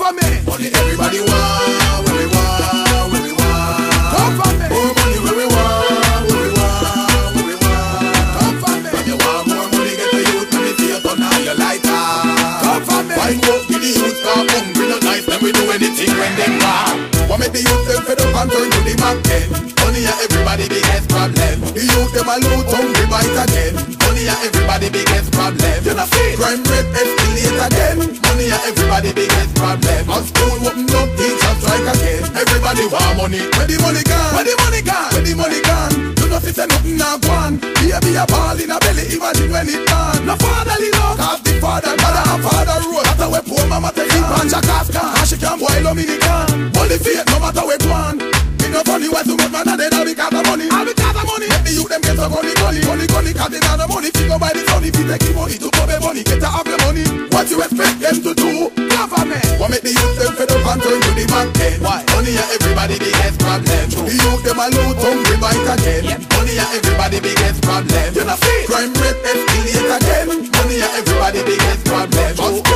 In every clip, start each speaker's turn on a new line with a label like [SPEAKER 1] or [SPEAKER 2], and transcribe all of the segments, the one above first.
[SPEAKER 1] for me.
[SPEAKER 2] Money everybody want, where we want, where we want.
[SPEAKER 1] Come for me.
[SPEAKER 2] More money where we want, where we want, where we want.
[SPEAKER 1] Come for me.
[SPEAKER 2] When you want more money, get the youth, let me see you turn on your lighter.
[SPEAKER 1] Come for me.
[SPEAKER 2] Wine up, give the youth start hungry, not nice, then we do anything when them want. What make the youth them fed up and turn to the Mac 10? Money and everybody biggest problem. The youth them a loot hungry bite again. Money and everybody biggest problem. You know see crime rate escalate again. And problem. A school open up, teachers strike again. Everybody want money. Where the money gone? Where the money gone? Where the money gone? You know see say nothing a gone. Baby a ball in a belly, imagine when it gone. No fatherly love, cause the father mother and father road. That's how we poor mama take it on Chakaska. And she can boil on me the can. Holy faith, no matter where gone. It no funny why too much man and they all because of money. All because of money. Let the youth them get some money, money, money, money. Cause they not no money. Figure by the sun if you take money to cover money. Get out of your money. What you expect them to do?
[SPEAKER 1] Government.
[SPEAKER 2] What make the youth them fed up and turn to the back then? Why? Money and everybody biggest problem. The youth them a loot hungry bite again. Money and everybody biggest problem. You know see? Crime rate escalate again. Money and everybody biggest problem. Just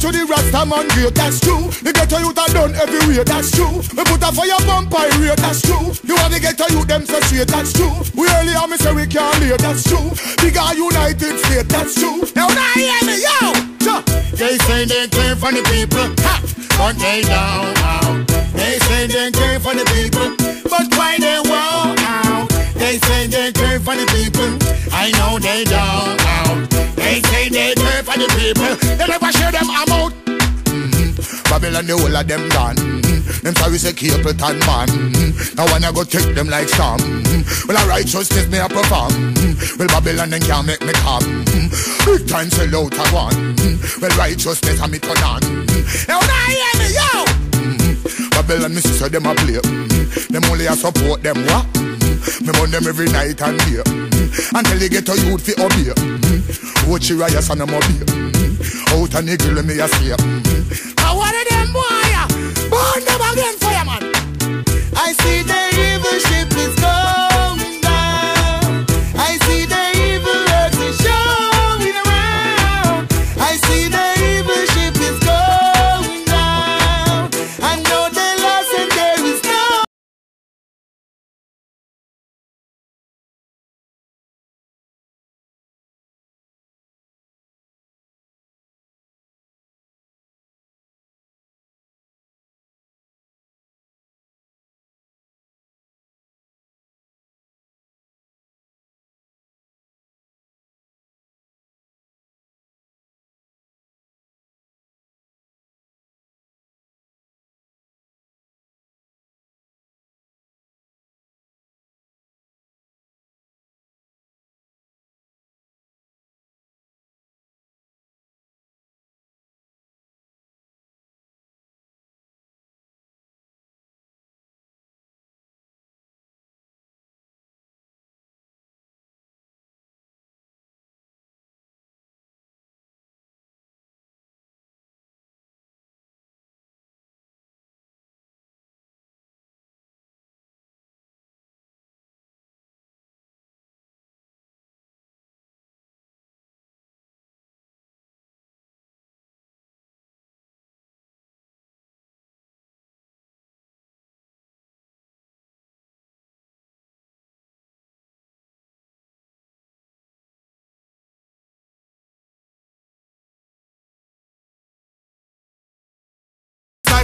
[SPEAKER 3] to the Rasta man great, that's true. The ghetto youth are done everywhere, that's true. Me put a fire I rate, that's true. You want the ghetto youth them so straight, that's true. We early on me say we can't lay, that's true. Bigger United States, that's true. Now now hear me, yo. They say they care for the people, ha, but they don't. Out. They say they care for the people, but why they won't out? They say they care for the people, I know they don't. They say they care for the people, they never share them amount. Babylon, the whole of them gone. Mm-hmm. Them sorry say Capleton man. Mm-hmm. Now when I go take them like some. Mm-hmm. Well, a righteousness me a perform. Mm-hmm. Well, Babylon then can't make me come. Mm-hmm. Big time sell out a one. Mm-hmm. Well, righteousness a me turn on. Mm-hmm. Now now hear me, yo. Mm-hmm. Babylon, me sister them a play. Mm-hmm. Them only a support them what? Mm-hmm. Me burn them every night and day. Mm-hmm. Until they get a youth fi obey. Mm-hmm. Watch your eyes and them obey. Mm-hmm. Out and niggle me a say. Mm-hmm. I them boy. Burn them again, fireman. I see the evil ship is going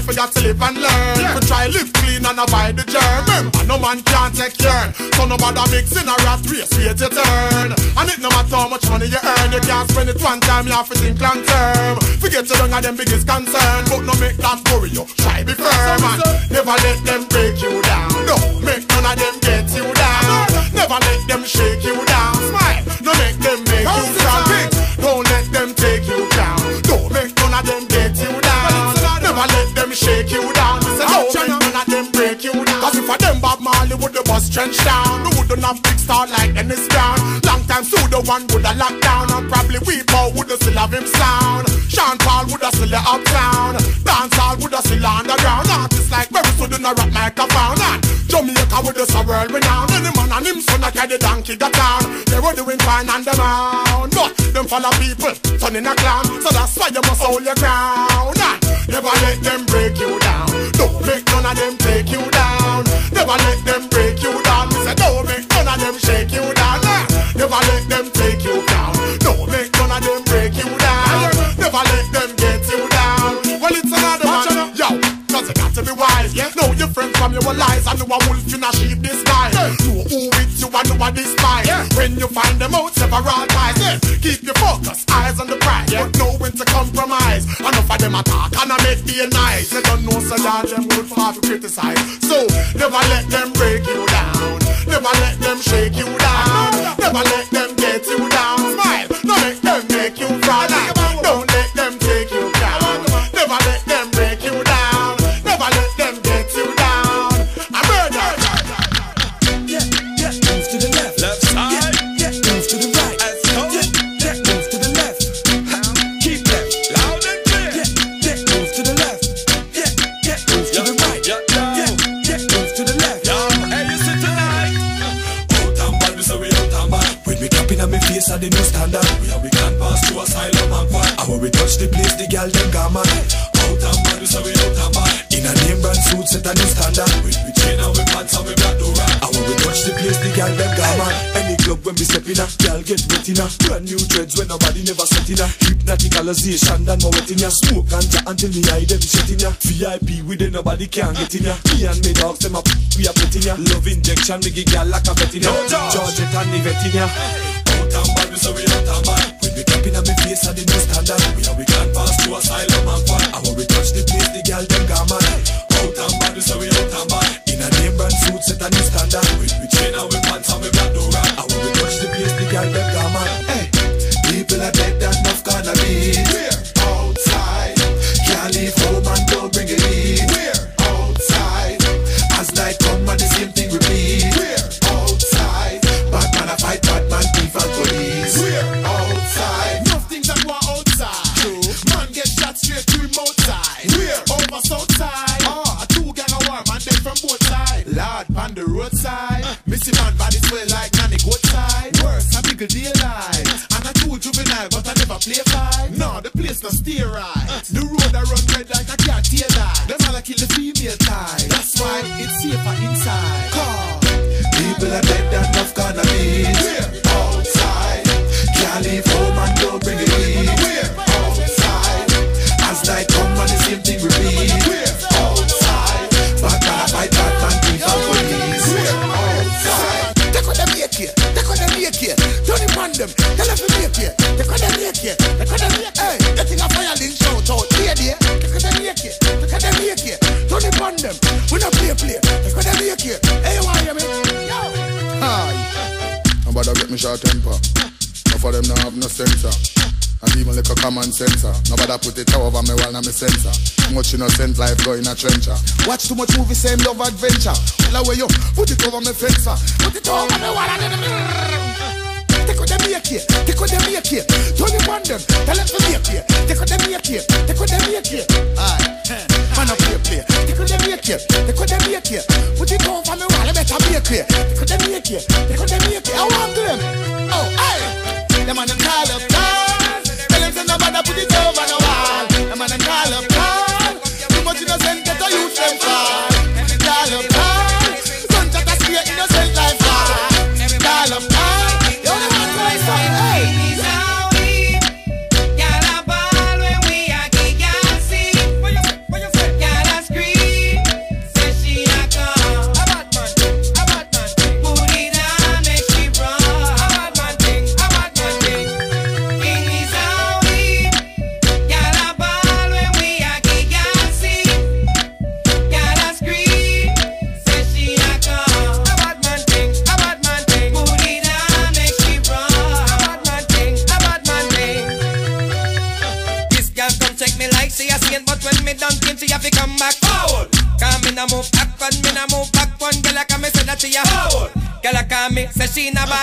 [SPEAKER 4] for you to live and learn. Yeah. try live clean and avoid the germ. Remember, no man can't take turn. So no matter mixing a rat race, wait your turn. And it no matter how much money you earn, you can't spend it one time, you have to think long term. Forget your young and them biggest concern, but no make them worry you. Try be firm and never let them break you down. No, make none of them get you down. Never let them shake you down. Smile, no make them make you strong. The trench down. We wouldn't have big star like Dennis Brown. Long time the one would have locked down. And probably we both would have still have him sound. Sean Paul would have still have uptown. Dancehall would have still underground. Artists like Mary wouldn't have rock microphone. And Jamaica would have world renowned. Any man and him son that carry the donkey got down. They were doing fine on the mound. But them follow people, turning a clown. So that's why you must hold your ground. And never let them break you down. Don't make none of them take you down. Never let them break you down. Shake you down. Never let them take you down. Don't make none of them break you down. Never let them get you down. Well, it's another man. Yo, cause you got to be wise. Yeah. Know your friends from your lies. I know a wolf in a sheep disguise. Know who with you and who are despise. Yeah. When you find them out, several ties. Yeah. Keep your focus, eyes on the prize. Yeah. But know when to compromise. Enough of them attack and I make me nice. They don't know so that them would far to criticize. So never let them break you down. Never let them shake you down. Never let them get you down.
[SPEAKER 5] Set a new standard. When we chain and we pants and we black do rap. And when we touch the place, the girl them gone mad. Any club when we step in a, girl get wet in a. Brand new dreads when nobody never set in. Hypnoticalization done more wet in ya. Smoke ganja until me eye them shut in ya. VIP with it, nobody can get in ya. Me and me dogs them up, we are put in ya. Love injection, me give girl like a vet in ya. Georgette and the vet in ya. Out and bad, we say we out and bad. When we clapping at me face at the new standard. We are we can't pass to asylum and quad. And when we touch the place, the girl them And a
[SPEAKER 6] common sensor. Nobody put it over me while I'm a sensor. Much innocent life going a trencher.
[SPEAKER 7] Watch too much movie, same love adventure. Well, away you put it over me fence, ah. put it over me wall and then Take what them make here, take what them make here. Turn him on them, tell them to make here. Take what them make here, take what them make here. Aye, man up play play. Take what them make here, take what them make here. Put it over me wall, I better make here. Take what them make here, take what them make here. I want them. Oh, aye. Them on them call up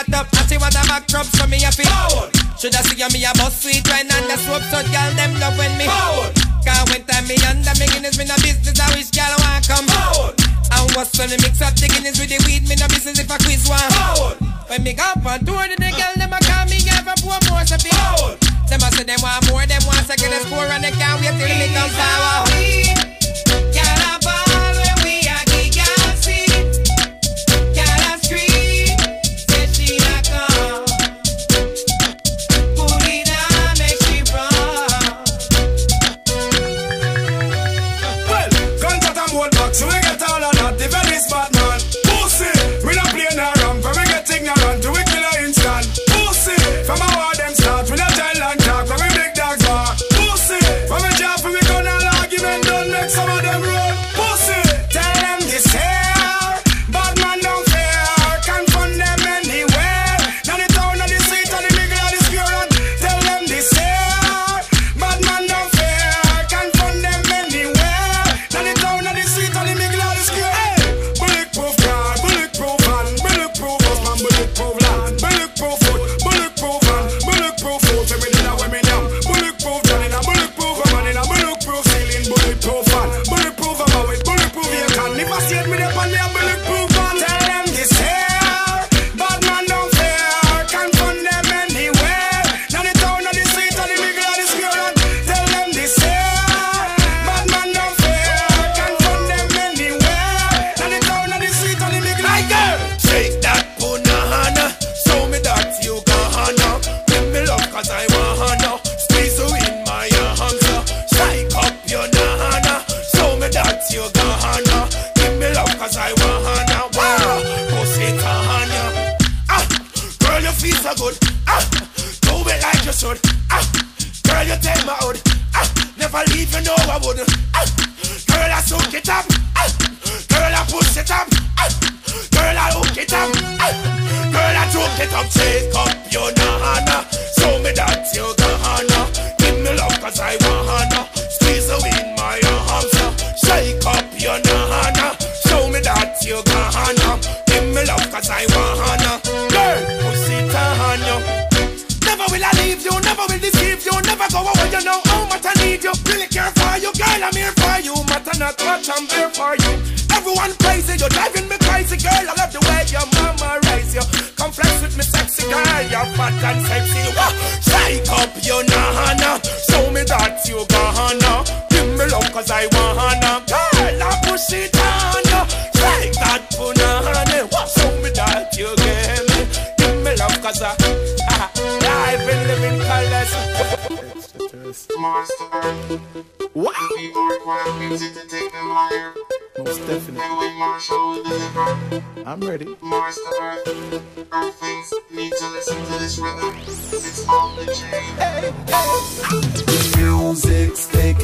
[SPEAKER 7] a top, and she want a
[SPEAKER 8] back rub, so me a feel Forward.
[SPEAKER 7] Should I see me a bus sweet wine and the swoop, so girl them love when me. Forward. Cause when time me under me Guinness, me no business, I wish girl want come. Forward. And what's when me mix up the Guinness with the weed, me no business if I quiz one. Forward. When me go up on tour, the girl them a call me, ever pour more, so fit. Them a say them want more, them want second score, and they can't wait till me come
[SPEAKER 9] Power.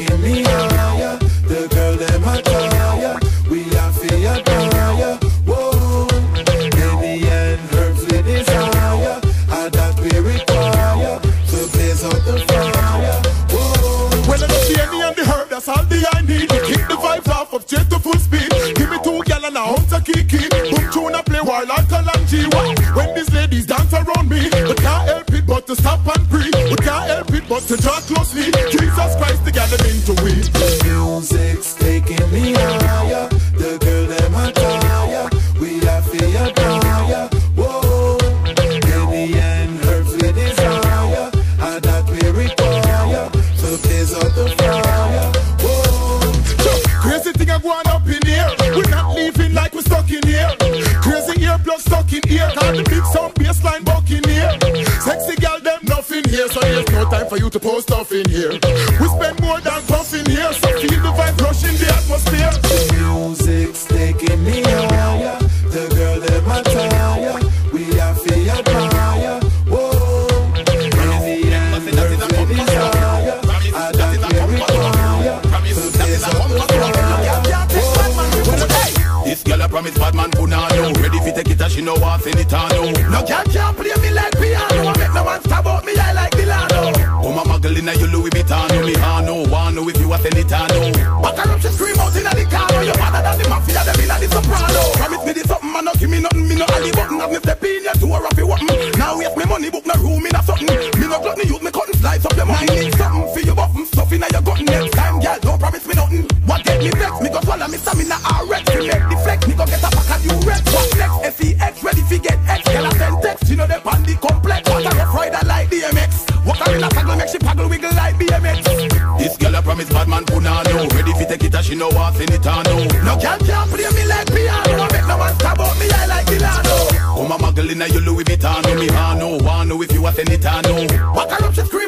[SPEAKER 9] in the
[SPEAKER 10] end, herbs we desire, and that we require to blaze up the fire. Whoa,
[SPEAKER 11] I'm shady and the herb, that's all the I need. Keep the vibes off of jet to full speed. Give me two gal and a ounce of kiki. Boom tune I play while I tell G1. When these ladies dance around me, but can't help it but to stop and breathe. But to judge closely, Jesus Christ together into we.
[SPEAKER 10] to
[SPEAKER 11] post off in here. We spend more than
[SPEAKER 10] me
[SPEAKER 2] I know One know if you have it I know But corruption scream out in the car? You're harder than the mafia, them in the soprano. Promise me the something, man, no give
[SPEAKER 12] me nothing Me no alley button, have me step I promise bad man punano Ready fi take it as she know what in it or no No girl can't play me like piano. I make no man stab out me I like Milano Come oh, a muggle in a your Louis Vuitton Me hano, wanna if you a send it or no Back her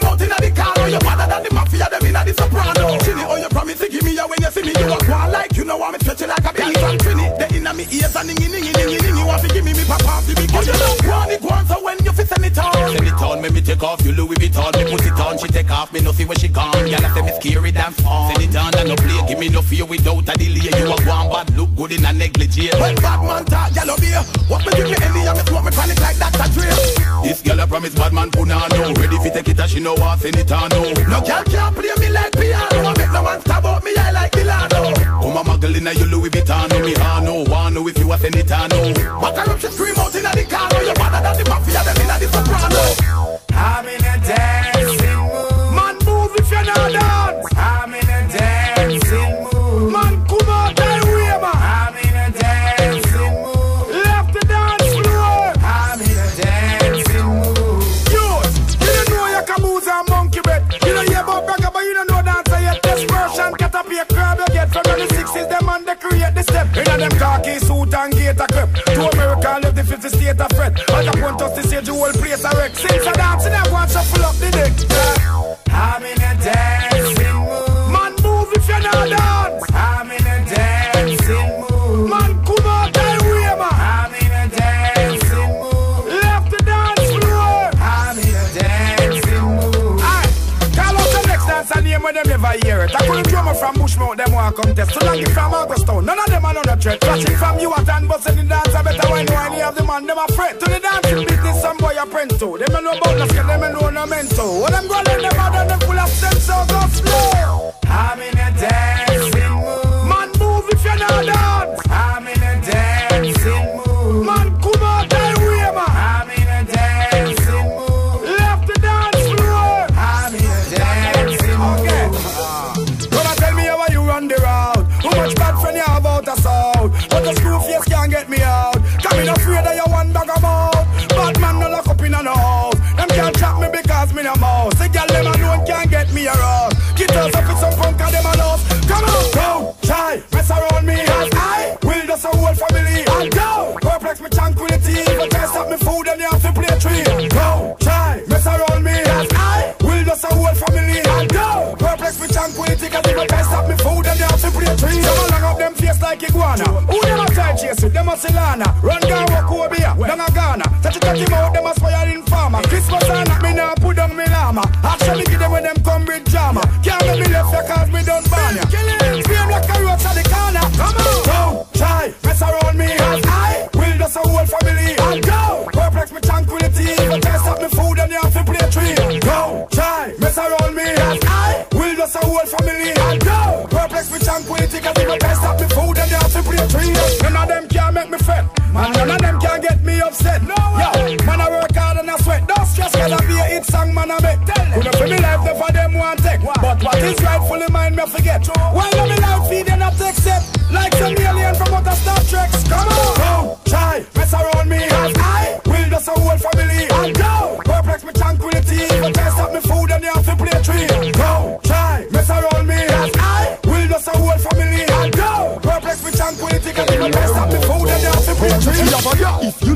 [SPEAKER 12] scary fun Send it on and no play, give me no fear without a delay. You a go on bad, look good in a negligee. When bad man talk, girl be What me give me any, I me smoke me panic like that a Dre This girl I promise bad man put on no Ready fi take it as she know what, send it on no No girl can't play me like piano. I make no man stab out me, I like Milano. Come a muggle in a your Louis Vuitton Me hano, wanna if you a send it on no up, she scream Point us to see the whole place a wreck. Since I dance, I want Want contest. So long it from Augustown, none of them are on the threat. Watching from you at and busting the dance, I better wine. You have the man, them afraid. To the dance, dancing business, some boy a print to. Them a know about the skill, them a know no mental. When them go let them out, and them full of sense, so go slow.
[SPEAKER 13] I'm in a dancing mood.
[SPEAKER 12] Man, move if you not dance. Trap me no mouse. The girl them alone can't get me around. Get us up with some funk and them a lost. Come on, don't try mess around me. Cause I will just a whole family. And go perplex me tranquility. But try stop me food and you have to play tree. Don't try mess around me. Cause I will just a whole family. And go perplex me tranquility. Cause if I try stop me food and you have to play tree. Some a long up them face like iguana. Who them a try chase it? Them a Silana. Run down walk over here. Down a Ghana. Touch it, touch him out. Them a spoil in farmer. Christmas and me now put down me llama. Actually give them when them come with drama. Can't make me left ya cause me done ban ya. Fame like a roach at the corner. Come on. Don't try mess around me. I will just a whole family. And go. Perplex me tranquility. If I try stop me food and you have to play tree. Don't try mess around me. I will just a whole family. And go. Perplex me tranquility. Cause if I try stop me food and you have to play tree. None of them can make me fret. Man, none of them can get me upset. No way. Yo, a hit song, man, I make. Couldn't feel me life, the for them want take. But what is rightfully mine, me forget. Why not me life feed and not accept? Like some alien from outer Star Trek. Come on. Don't try, mess around me. I will just a whole family.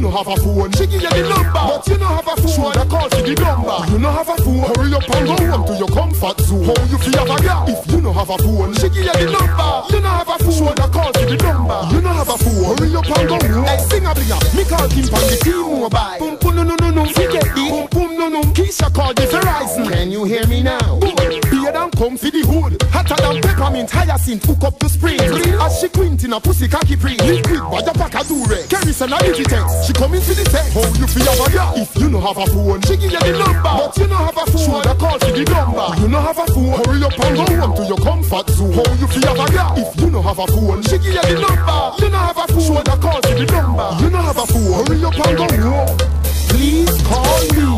[SPEAKER 1] Don't have a phone, she give you the number. But you don't have a phone, shoulda call for the number. You don't have a phone, hurry up and go home to your comfort zone. How you feel have a girl? If you don't have a phone, she give you the number. You don't have a phone, shoulda call for the number. You don't have a phone, hurry up and go home. Hey, sing a blinger, me call him from the T-Mobile. Boom, boom, no, no, no, no, forget the boom, boom, no, no. Keisha call the Verizon. Can you hear me now? Good, beer than come for the hood, hotter than peppermint. hyacinth hook up the spring. As she quint in a pussy cocky pre. Liquid by your pack a dure. Kerosene a digitex. She come into the text. How you feel have a girl? If you no have a phone, she give you the number. But you no have a phone. Shoulda call for the number. You no have a phone. Hurry up and go home to your comfort zone. How you feel have a girl? If you no have a phone, she give you the number. You no have a phone. Shoulda call for the number. You no have a phone. Hurry up and go home. Please call me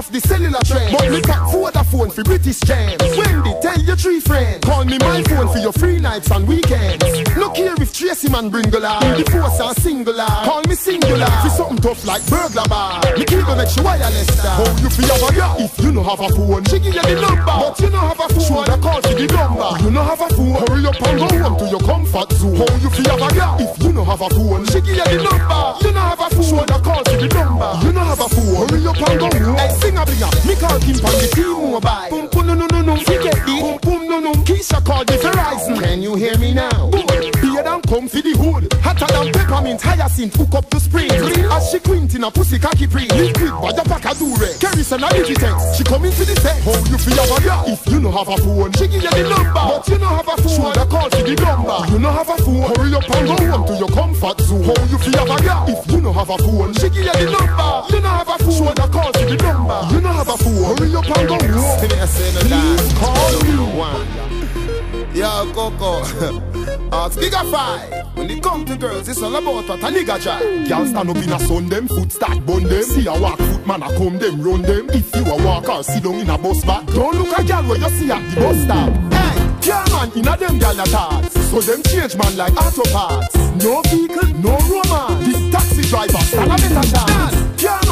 [SPEAKER 1] one of the cellular trends. But me pack Vodafone for British jams. Wendy, tell your three friends. Call me my phone for your free nights and weekends. Look here if Tracy man bring along. The force are singular. Call me singular. For something tough like burglar bar. Me cable make you wireless star. How oh, you feel have a girl? If you no have a phone, she give you the number. But you no have a phone. Shoulda call for the number. You no have a phone. Hurry up and go home to your comfort zone. How you feel have a girl? If you no have a phone, she give you the number. You no have a phone. Shoulda call for the number. You no have a phone. Hurry up and go. Hey, sing a blinger. Me call Kim from the T-Mobile. Boom, boom, no, no, no, no. Forget the boom, boom, no, no. Keisha called the Verizon. Can you hear me now? Good. Beer than come for the hood. Hotter than peppermint, hyacinth, hook up the spring. As she quint in a pussy cocky pre. Liquid, but the pack a dure. Kerosene a digitex. She come into the set. How you feel have a? If you no have a phone, she give you the number. But you no have a phone. Shoulda call for the number. You no have a phone. Hurry up and go home to your comfort zone. How you feel have a? If you no have a phone, she give you the number. You no have a phone. Shoulda call for the number. You no have a phone. Hurry up and go home. Please call me one. Yo, Coco. Ask Bigger Five. When it come to girls, it's all about what a nigga drive. Girl stand up in a sun, them foot start bun them. See a walk foot man a come them run them. If you a walk or sit down in a bus back, don't look a girl where you see at the bus stop. Hey, yeah man, in a them girl thoughts. So them change man like auto parts. No vehicle, no romance. The taxi driver stand a better chance.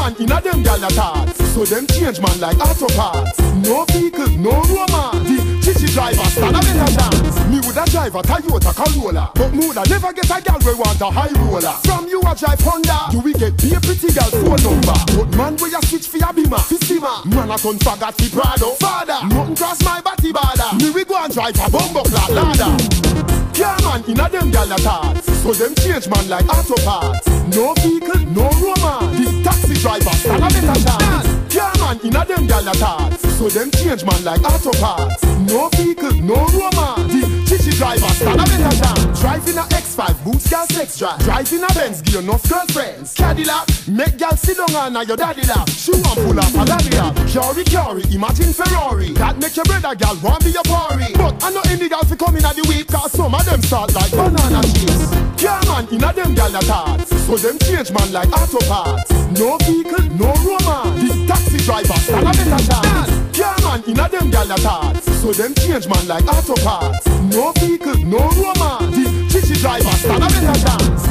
[SPEAKER 1] Man, in a them thoughts. So them change man like auto parts. No vehicle, no romance. The chichi driver stand a better chance. Me woulda drive a Toyota Corolla, but me woulda never get a girl we want a high roller. From you a drive Honda, you will get be a pretty girl phone number. But man we you switch for your Beamer, fi simmer. Man a turn forgot fi Prado. Father, nothing cross my body border. Me we go and drive a bumbo clock ladder. Yeah man, in a them gal thoughts So them change man like auto parts No vehicle, no romance. The taxi driver stand a better chance Yeah man, in a them gal thoughts So them change man like auto parts. No vehicle, no romance. The chichi driver stand a better chance Driving a X5, boots gal sex drive. Driving a Benz, give enough girlfriends. Cadillac, make gal sit down on your daddy lap. She want pull up a daddy lap. Curry, curry, imagine Ferrari. That make your brother gal want be your party. But I know any gal fi come in at the week Cause some of them start like banana chips Yeah man, in a them gal thoughts So them change man like auto parts. No vehicle, no romance. The taxi driver. Stand a better chance Yeah man, in a them gal thoughts So them change man like auto parts No vehicle, no romance. The chichi driver. Stand a better chance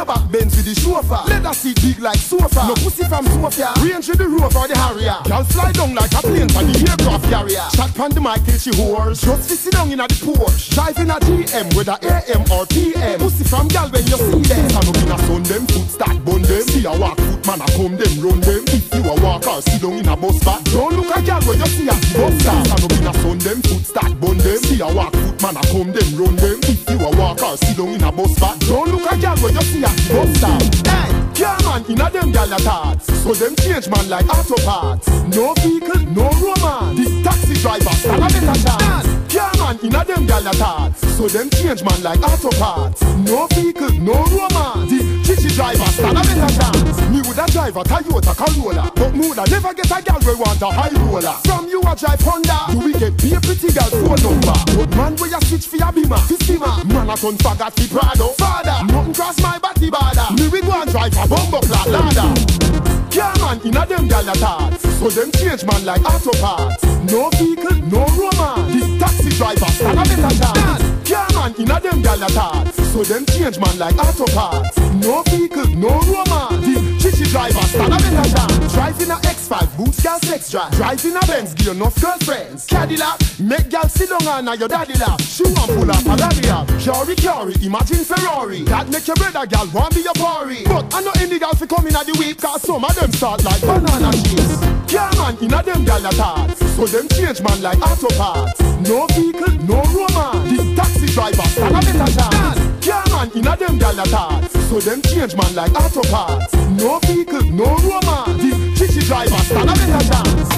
[SPEAKER 1] back Benz with the chauffeur. Leather seat big like sofa. No pussy from Sofia. Range with the roof or the Harrier. Girl fly down like a plane for the aircraft carrier. Shot pan the mic till she hoarse Just fi down in a the Porsche. Driving a GM whether AM or PM Pussy from gal when you see them. Stand up in a sun them foot start bun them. See a walk foot man a come them run them. If you a walk or sit down in a bus back Don't look a gal when you see a bus stop. Stand up in a sun them foot start bun them. See a walk foot man a come them run them. If you a walk or sit down in a bus back Don't look a gal when you see a stop Hey, yeah man, in a them gal thoughts. So them change man like auto parts. No vehicle, no romance. This taxi driver stand a better chance Yeah man, in a them gal thoughts. So them change man like auto parts. No vehicle, no romance. Chichi driver stand a better chance Me woulda drive a Toyota Corolla. But me woulda never get a gal we want a high roller. From you a drive Honda. You will get be a pretty girl phone number? But man where you switch for your Beamer Fi simmer Man a turn forgot fi Prado Father, nothing cross my body border. Me we go and drive a bumbo clock ladder. Yeah man, in a them gal So them change man like auto parts No vehicle, no romance. The taxi driver stand a better Yeah man, in a them gal So them change man like auto parts No vehicle, no romance. The chichi driver stand a better chance Driving a X5, boots gal sex drive. Driving a Benz, give enough girlfriends. Cadillac, make gal sit down on your daddy lap She want pull up a lap Curry, curry, imagine Ferrari. That make your brother gal want be your party But I know any gal fi come in at the week Cause some of them start like banana chips Yeah man, in a them gal So them change man like auto parts No vehicle, no romance taxi drivers and a better chance. Yeah, man, in a them gal attacks. So them change man like auto parts. No vehicle, no romance. These chichi drivers and a better chance.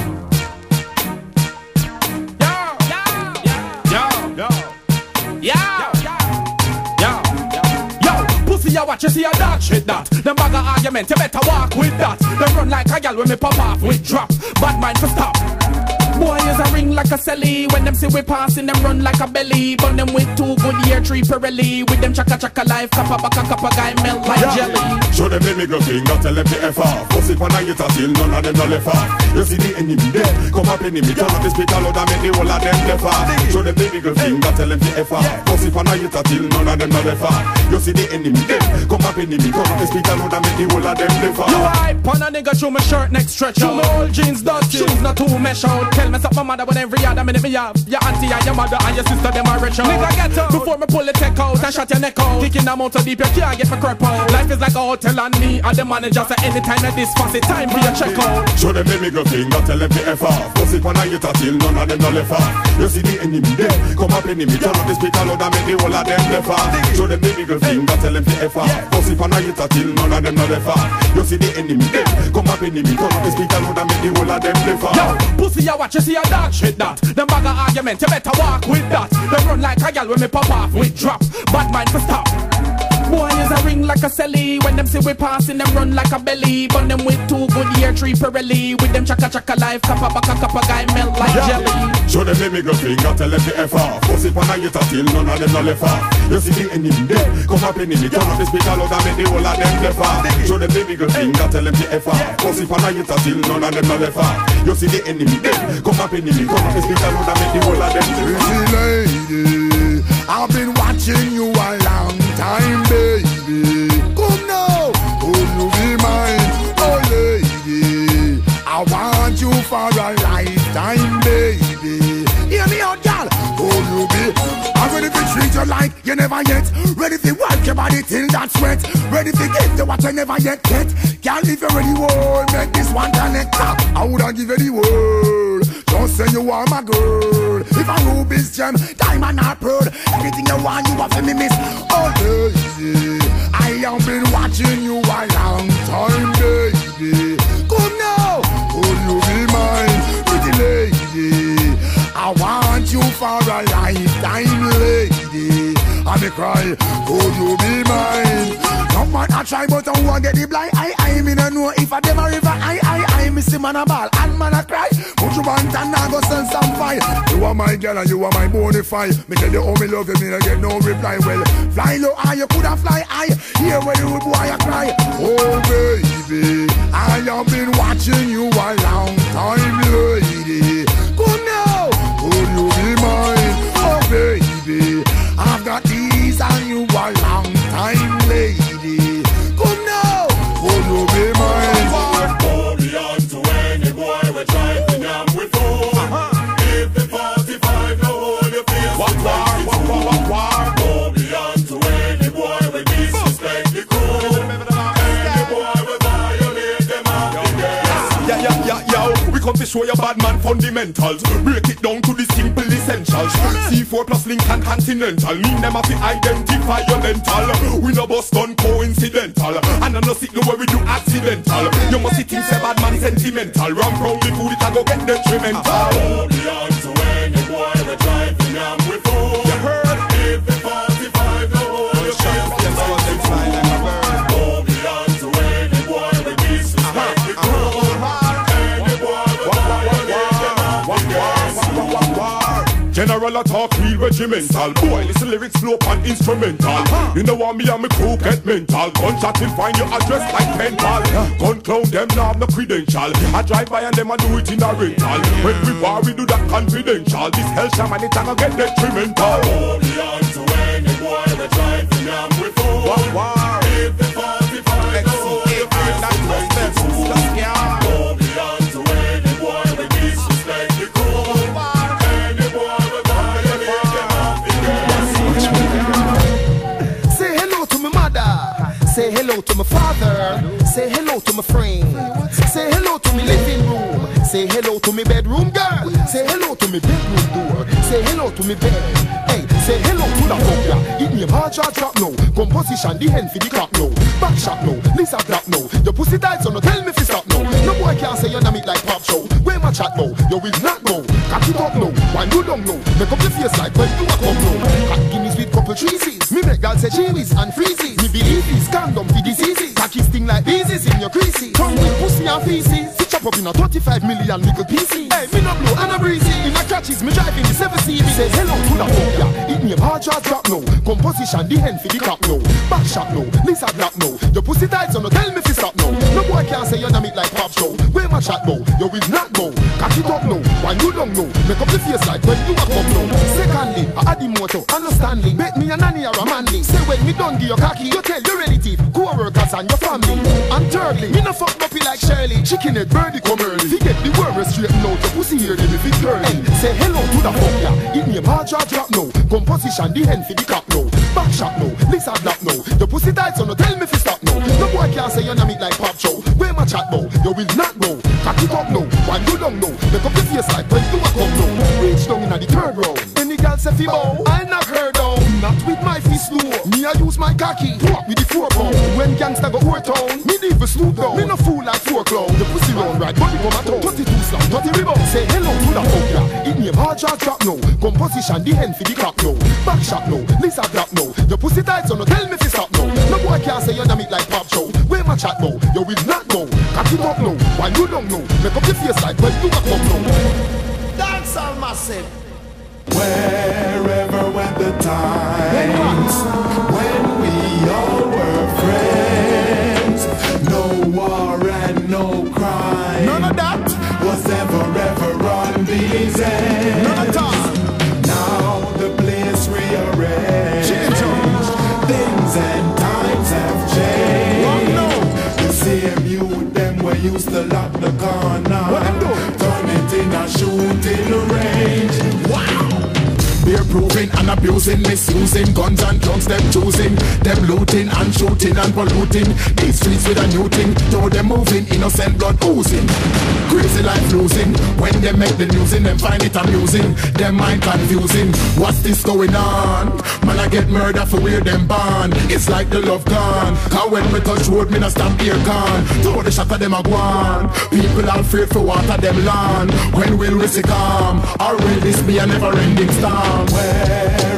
[SPEAKER 12] Yeah, yeah, yeah, yeah, yeah.
[SPEAKER 14] See ya watch, you see a dog shit that Them bag of argument, you better walk with that Them run like a gal when me pop off with drop Bad mind for stop Boy is a ring like a celly. When them see we passing them run like a belly. Burn them with two good year three Pirelli With them chaka chaka life Kappa baka kappa guy melt like jelly.
[SPEAKER 15] Show them the middle finger, tell them to F off. Pussy when I get a till, none of them no left off. You see the enemy there, come up enemy Turn up the speaker loud and make the whole of them left off. Show them the middle finger, tell them to F off. Pussy when I get a till, none of them no left off. You see the enemy there, come up enemy Turn up the speaker loud and make the whole of them left off.
[SPEAKER 14] You hype on a nigga, show me shirt next stretch Show me old jeans dirty, shoes not too mesh out Tell me something mother when every other minute me have Your auntie and your mother and your sister them are rich out Nigga get up, before me pull the tech out and shut your neck out. Kicking them out so deep you can't get for crap out. Life is like a hotel and me and the manager So anytime that this fussy time for your check out.
[SPEAKER 15] Show them the middle finger, tell them to F off. Pussy it when I get a till, none of them no left off You see the enemy there, come up enemy Turn up the speaker loud and make the whole of them left Show them the middle finger, tell them to F off Pussy it when I get a till, none of them no off You see the enemy there, come up enemy Turn up the speaker loud and make the whole of them off
[SPEAKER 14] Yo, pussy you watch, you see a dog shit that. Them bag of argument, you better walk with that. Them run like a gal when me pop off with drop. Bad mind for stop Boy is a ring like a celly. When them see we passing them run like a belly. Burn them with two good year three Pirelli With them chaka chaka life Kappa baka kappa guy melt like jelly.
[SPEAKER 15] Show them the middle finger, tell them to F off. Pussy it when I get a till, none of them no left off. You see the enemy there, come up enemy Turn up the speaker loud and make the whole of them left off Show them the middle finger, tell them to F off. Pussy it when I get a till, none of them no left off. You see the enemy there, come up enemy Turn up the speaker loud and make the whole of them left off
[SPEAKER 3] Pretty lady, I've been watching you a you like you never yet. Ready to wipe your body till that sweat. Ready to give you what you never yet get. Girl, if you're ready, whoa, make this one connect. I woulda give you the world. Just say you are my girl. If a ruby's gem, diamond or pearl, anything you want, you have me miss. Oh, baby, I have been watching you a long time, baby. Come now, will you be mine, pretty lady? I want you for a lifetime, I me cry, could you be mine? Some man I try, but I won't get the blind eye. I me no know if I dem a river. I, I, I me see man a ball and man a cry. Put you on and I go send some fight. You are my girl and you are my bonafide. Me tell you how me love you, me I get no reply. Well, fly low high, you coulda fly high. Here where the rude boy I cry. Oh baby, I have been watching you a long time, lady. Come now, could you be mine? Oh baby, I've got on you a
[SPEAKER 15] We
[SPEAKER 16] come to show you bad man fundamentals. Break it down to the simple essentials. C4 plus link and continental. Mean them have to identify your mental. We no bust gun coincidental. And I no sit no where we do accidental. You must see things say bad man sentimental. Run round the food, it a go get detrimental.
[SPEAKER 15] Hold me on to any boy we try to yam with fool.
[SPEAKER 16] You heard? General attack real regimental. Boy, listen lyrics flow and instrumental. You know what me and me crew get mental. Gunshot will find your address like pen pal Gun clown them now have no credential. I drive by and them a do it in a rental. When we war we do that confidential. This hell shaman it a get detrimental.
[SPEAKER 15] Hold me on to any boy we try to yam with fool.
[SPEAKER 1] Friend. Say hello to my living room. Say hello to my bedroom girl. Say hello to my bedroom door. Say hello to my bed. Hey, say hello to the cobra. It name hard shot drop now. Composition the hen for the clock now. Back shot now. Lisa drop now. Your pussy tight so no tell me fi stop now. No boy can't say you're not like pop show. Where my chat now? You will not know. Cock it up now. Why you don't know? Make up your face like when you a come now. Hot Guinness with couple cheeses. Me make girl say cheese and freezy. Me believe this condom sting like bees in your creasy. Tongue with pussy and feces. Chop up in a 35 million little pieces. Hey, me no blow and a breezy. In a catches, me driving the 7 C. Me say hello to the phobia. It name hard jaw drop no. Composition the hen for the cap no. Back shot no. Lisa black no. Your pussy tight so no tell me fi stop no. No boy can't say you're not meet like pop show. Where my shot no. You will not go. Catch it up no. Why you don't know? Make up the face like when you a come no. Secondly, I add the motor. Understandly, bet me a nanny or a manly. Say when me done give your cocky, you tell your relative, co-workers and your family. And thirdly, me no fuck puppy like Shirley. Chicken head birdie come early. Fi get the worm straighten out your pussy here, me fit curly. Say hello to the fuck ya. It name hard jaw drop no. Composition the hen for the cap no. Back shot no. Lisa black no. Your pussy tight so no tell me if fi stop no. No boy can't say you're not meet like pop show. Where my chat bow? You will not go. Cock it up no. Why you don't know? Make up your face like when you a come no. Reach down inna the third round. Any girl say fi bow, I her down. Not with my fist slow. Me I use my cocky. With the four pound. When gangsta go over town, me leave a snoop down. Me no fool like four clown. The pussy round right, it come at all. 22 slam, 30 rebound. Say hello to the fuck ya. It name hard jaw drop no. Composition the hen for the cock no. Back shot no. Lisa drop no. The pussy tight so no tell me fi stop no. No boy can't say you're not like pop show. Where my chat bow? You will not go. Cock it up no. Why you don't know? Make up your face like when you a come no.
[SPEAKER 17] Dancehall massive.
[SPEAKER 11] Wherever went the times
[SPEAKER 18] misusing guns and drugs, them choosing, them looting and shooting and polluting these streets with a new thing. Though them moving, innocent blood oozing, crazy life losing. When they make the news, in them find it amusing, them mind confusing. What's this going on? Man, I get murdered for where them born. It's like the love gone. Cause when we touch road, me no stop here gone. Throw the shot of them a gone. People are afraid for water them land. When will we see calm? Or will this be a never-ending storm?
[SPEAKER 11] Wherever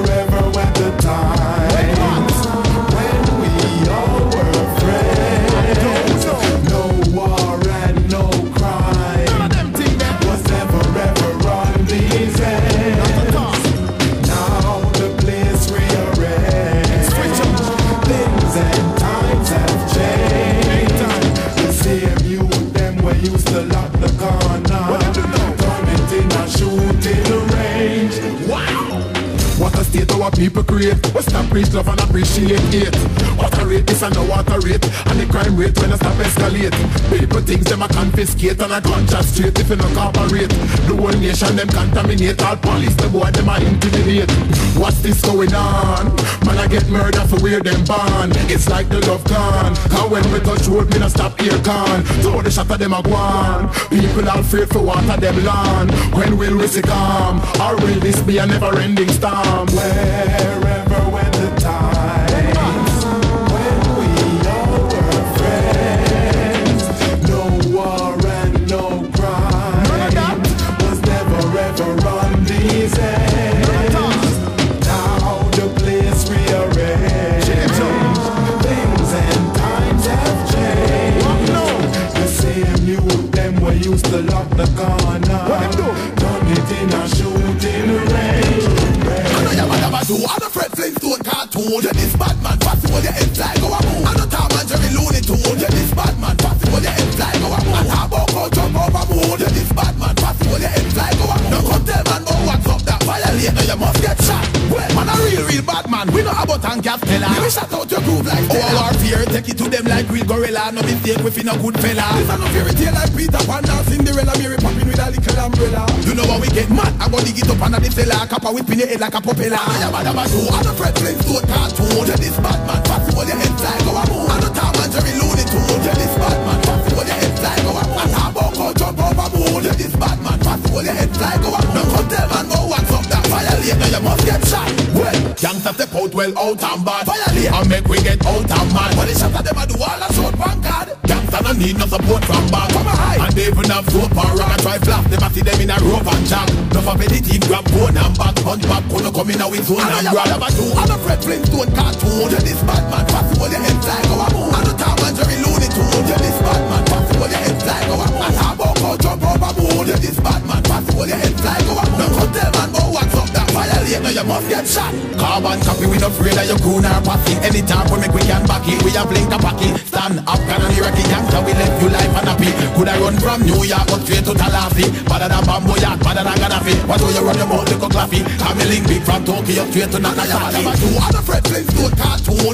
[SPEAKER 11] A
[SPEAKER 18] our people create. We stop preach love and appreciate it. A rate is and no water rate. And the crime rate when I stop escalate. People think them a confiscate and a gunshot straight if you no cooperate. The whole nation them contaminate. All police the boy them a intimidate. What's this going on? Man I get murdered for where them born. It's like the love gone. Cause when we touch road me no stop here gone. Throw the shot of them a gone. People all afraid for water them land. When will we see calm? Or will this be a never ending storm?
[SPEAKER 11] Wherever
[SPEAKER 2] Cartoon this bad man about fella. We shut out your groove like Stella. Our fear, take it to them like real gorilla. No mistake, we feel no good fella. This a no fairy tale like Peter Pan and Cinderella Mary popping with a little umbrella. You know how we get mad? I go dig it up under the cellar. Kappa whipping your head like a propeller. Yabba dabba do. And the Fred Flintstone cartoon. Yeah, this bad man possible your head go a moon And the Tom and Jerry Looney Tune. Yeah, this bad man possible your head go a moon how about go jump over moon Yeah, this bad man possible your head go a moon Now come tell man go what's up you must get shot Well, gangsta step out well out and bad Violate and make we get out and mad the shot them a do all a short pancard Gangsta no need no support from bad a high And
[SPEAKER 10] they even have soap or rock and try flap. Never see them in a rope and jam. Enough of anything grab bone and back. Punch back, oh, gonna come in a with zone and grab. Never do. I'm a Fred Flintstone cartoon. Yeah, this bad man fast hold your head fly go a moon. I'm a Tom and Jerry Looney Tunes. Yeah, this bad man fast hold your head fly go a moon. And how about go jump over moon? Yeah, this bad man fast hold your head fly go a moon. That violate? Now you must get shot. Carbon copy, we not afraid of your crew nor posse. Anytime we make we can back it, we have link a pocket. Stand up, can and Iraqi gangster, we left you life and happy. Could I run from New York up straight to Tallahassee? Better than Bambo Yard, better than Gaddafi. What do you run your mouth, little claffy? Come link big from Tokyo straight to Nakayamadi. I'm a Fred Flintstone.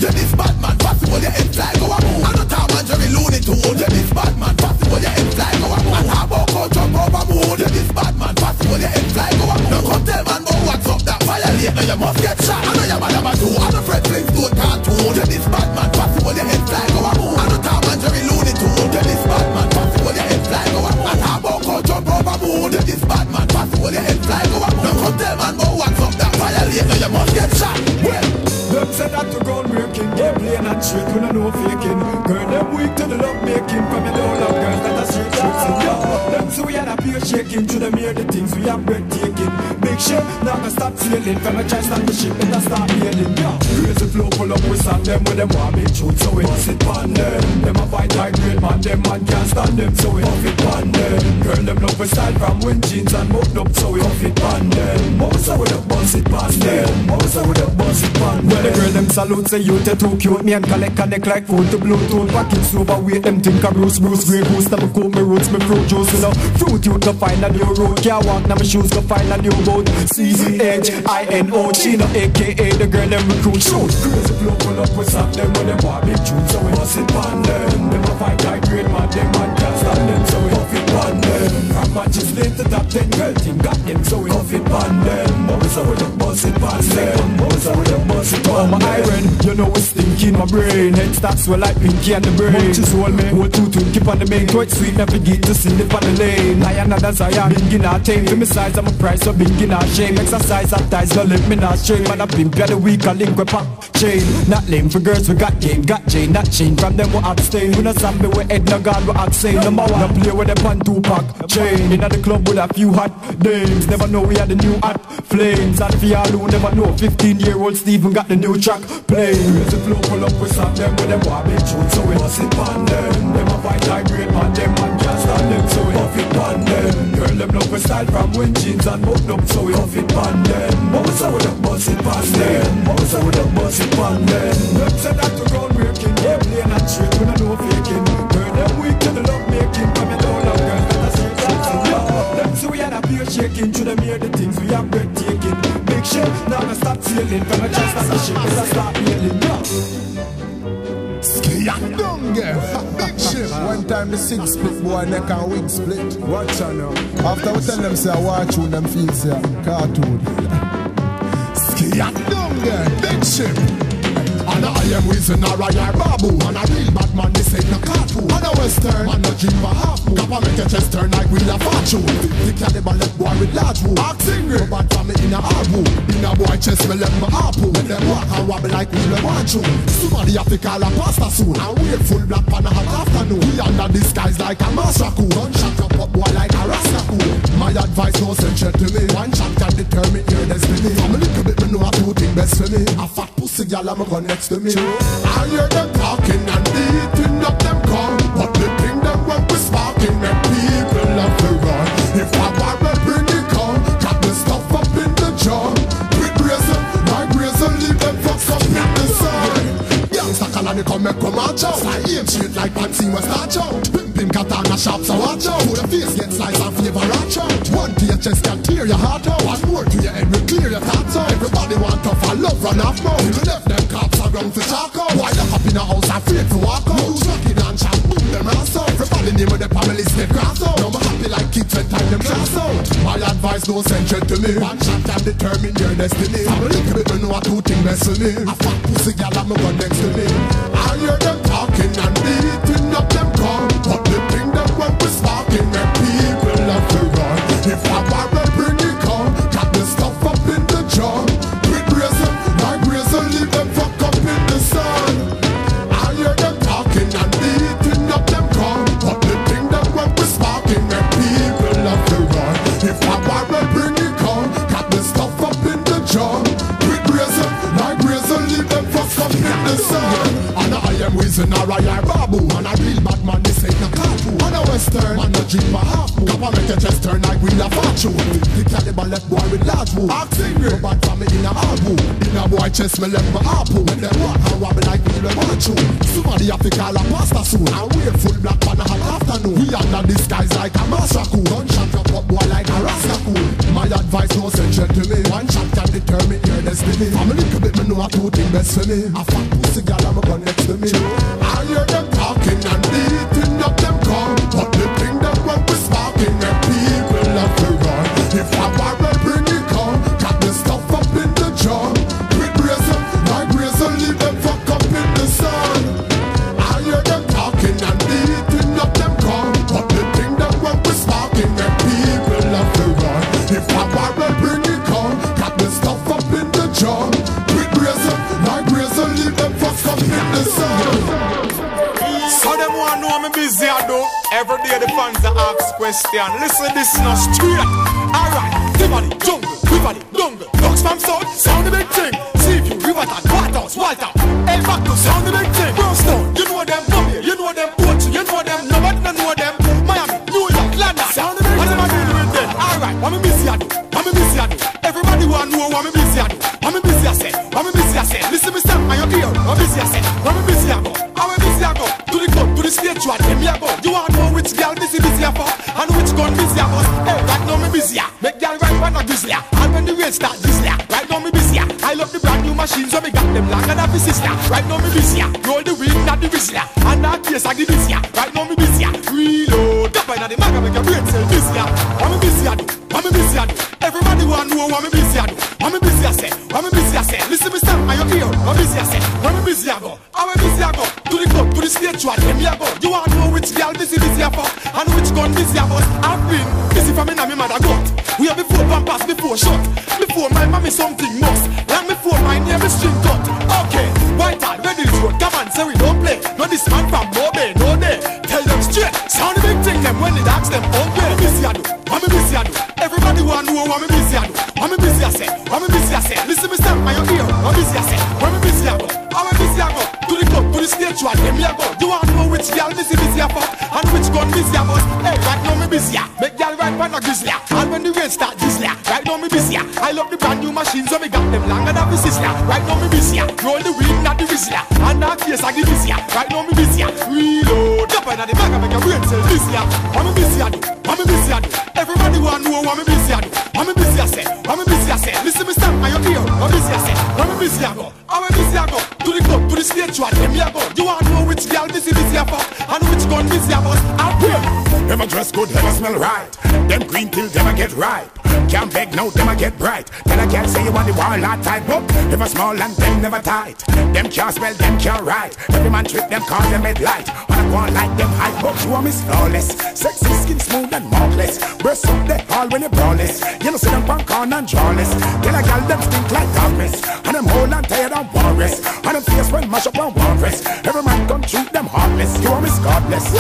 [SPEAKER 10] Yeah, this bad man possible, your head fly go a moon. I'm a Tom and Jerry Looney. Yeah, this bad man possible, your head fly go a moon. How about go jump over? Yeah, this bad man possible, your head fly that violate? Now you must get shot. I know you're bad about two. I'm a Fred Flintstone cartoon. Yeah, this bad man possible, your head fly go a moon. I'm a Tom and Jerry Looney Tunes. Yeah, this bad man possible, your head fly go a moon. And how about go jump over moon? Yeah, this bad man possible, your head fly go a moon. Now come tell man, go what's up that violate? Now you must get shot. Well,
[SPEAKER 19] Them say that to ground breaking, game plain and straight, we know faking. Girl, them weak to the love making, from you don't love girls that are straight shooting. Yo, them say we had a pure shaking, to them hear the things we are breathtaking. Big ship, now gonna stop sailing, from a try start the ship, and I start hailing. Yo, crazy flow pull up with some them with them want big truth, so we bust it on them. Them a fight like great man, them man can't stand them, so we off it on them. Girl, them love we style from when jeans and moved up, so we off it on them. Most of them bust it on them, most of them bust it on them. Well, the girl them salute say you te too cute. Me and collect connect like phone to Bluetooth. Pockets overweight them think a Bruce Bruce. Grey Goose Now me coat me roots me fruit juice You know. Fruit you go find a new road Can't walk now my shoes go find a new boat C-H-I-N-O Chino aka the girl them recruit Shoot Crazy flow pull up with some them when them want big tunes So we bust it on them a fight like great man Them man can't them So we From Manchester to top ten Girl team got them So we off it on them Boys are with them bust it on them Boys are with them bust it on my iron You know it's stinking my brain Head starts swell like pinky and the brain Munchies hold me Hold two two keep on the main Quite sweet navigate to see it on the lane I another Zion Bing in our tame For me size I'm a price So bing in our shame Exercise and ties No lip me not straight Man a pimp ya the week A link we pop chain. Not lame for girls we got game Got chain not chain. From them we abstain. We no zombie we head no god we insane Number one No play with them on two pack chain Inna the club with a few hot dames. Never know we had the new hot flames. And for y'all who never know 15 year old Steven got the new track playing. Raise flow pull up with some them with them want big tune So we bust it on them. Them a fight like great man Them man can't stand them So it on them Girl them love we style from when jeans and moved up So we off it on them Most of them bust it on them Most of them bust it on them Them say that to ground breaking Yeah plain and straight We no know faking. Girl them weak to the love making Come you don't love girls that are straight Yo, Them say we had a pure shaking To them hear the things we are breathtaking Big ship, now gonna stop sailing From a chest as a ship, it's a start hailing Yo,
[SPEAKER 10] Ski and Big ship. One time the six split, boy, neck and wing split. Watch out now. After we tell them, say, watch you, them feel say, cartoon. Ski and Dunga. Big ship. And I am reason or I am babu And a real bad man, this ain't no cartoon. And a western, man, no dream for half moon. Kappa make your chest turn like wheel of fortune The caliber left boy with large wound Boxing grip, bad family in a hard wound In a boy chest, me left my harpoon When them walk and wobble like wheel of one tune Somebody have to call a pasta soon. And wait full black pan a hot afternoon. We under disguise like a mass raccoon Gunshot up up boy like a rascal My advice no shit to me. One shot can determine your destiny I'm a little bit, me know how to think best for me. A fat pussy gal, I'm a gun next to me. I hear them talking and beating up them gun But the thing them when we sparking Make people love to run. If I barrel bring it come Got the stuff up in the jar. With brazen, my brazen Leave them fucks up in the sun. Youngster colony come make come out I aim straight like Pansy West Arch out Pimpin' katana sharp so watch out. To the face get sliced and flavor out. One to your chest can tear your heart out. One more to your head will clear your thoughts out. Everybody want and love run off now You left them cops around for talk Why lock up in a house afraid to walk out Use rocket and chant boom them ass out. Everybody name of the family stay cross out. Now me happy like kids when time them cross out. My advice no shit to me One shot and determine your destiny. A bit me know how to think best for me. A fat pussy gal I'm a gun next to me. I hear them talking and beating up them gun But the thing that when we sparking make people love to run If I warrior babu. Man a real bad man, this ain't no cartoon. Man a western, man a dream a half moon. Copper make your chest turn like wheel of fortune. The caliber left boy with large wound. Ask Ingrid, bad for me in a harpoon In a boy chest me left my harpoon When they walk, I rob like me left fortune Somebody have to call a pastor soon. And we full black man a half afternoon. We under disguise like a master cool Gunshot your pop boy like a rascal. cool My advice no central gentlemen, One shot can determine. me destiny. I'm a little bit me know a two thing best for me. A fat pussy gal I'm a connect to me. I hear them talking and beating
[SPEAKER 4] question. Listen, this is not straight. Alright, Tiffany, jungle, Tiffany, jungle. Dogs from south, sound the big thing. See if you river that, Whitehouse, Whitehouse. A. And when the rain start drizzly, right now me busy. I love the brand new machines, so me got them longer than the sister. Right now me busy. Roll the weed, not the whistler. And that case I give busy. Right now me busy. Reload. Up in the bag, make your brain cell busy. What me busy I do? What me busy I do? Everybody want know what me busy I do. What me busy I say? What me busy I say? Listen me on your ear. What busy I say? What me busy I go? How me busy I go? To the club, to the stage, what them ya go? You want know which girl busy busy I for? And which gun busy I for? Out here.
[SPEAKER 20] Ever dress good, ever smell right. Them green till them a get ripe. Can't beg no, them a get bright. Then I can't say you want the lot type up. Ever small and them never tight. Them can't spell, them can't write. Every man trick them call them head light. Wanna go on like them high but you are miss flawless. Sexy skin smooth and marvelous. Breast up the hall when you brawless. You know see them punk on and jawless. Tell a gal them stink like darkness. And them hold and tired and walrus. And them face when mash up and walrus. Every man come treat them heartless. You are miss godless.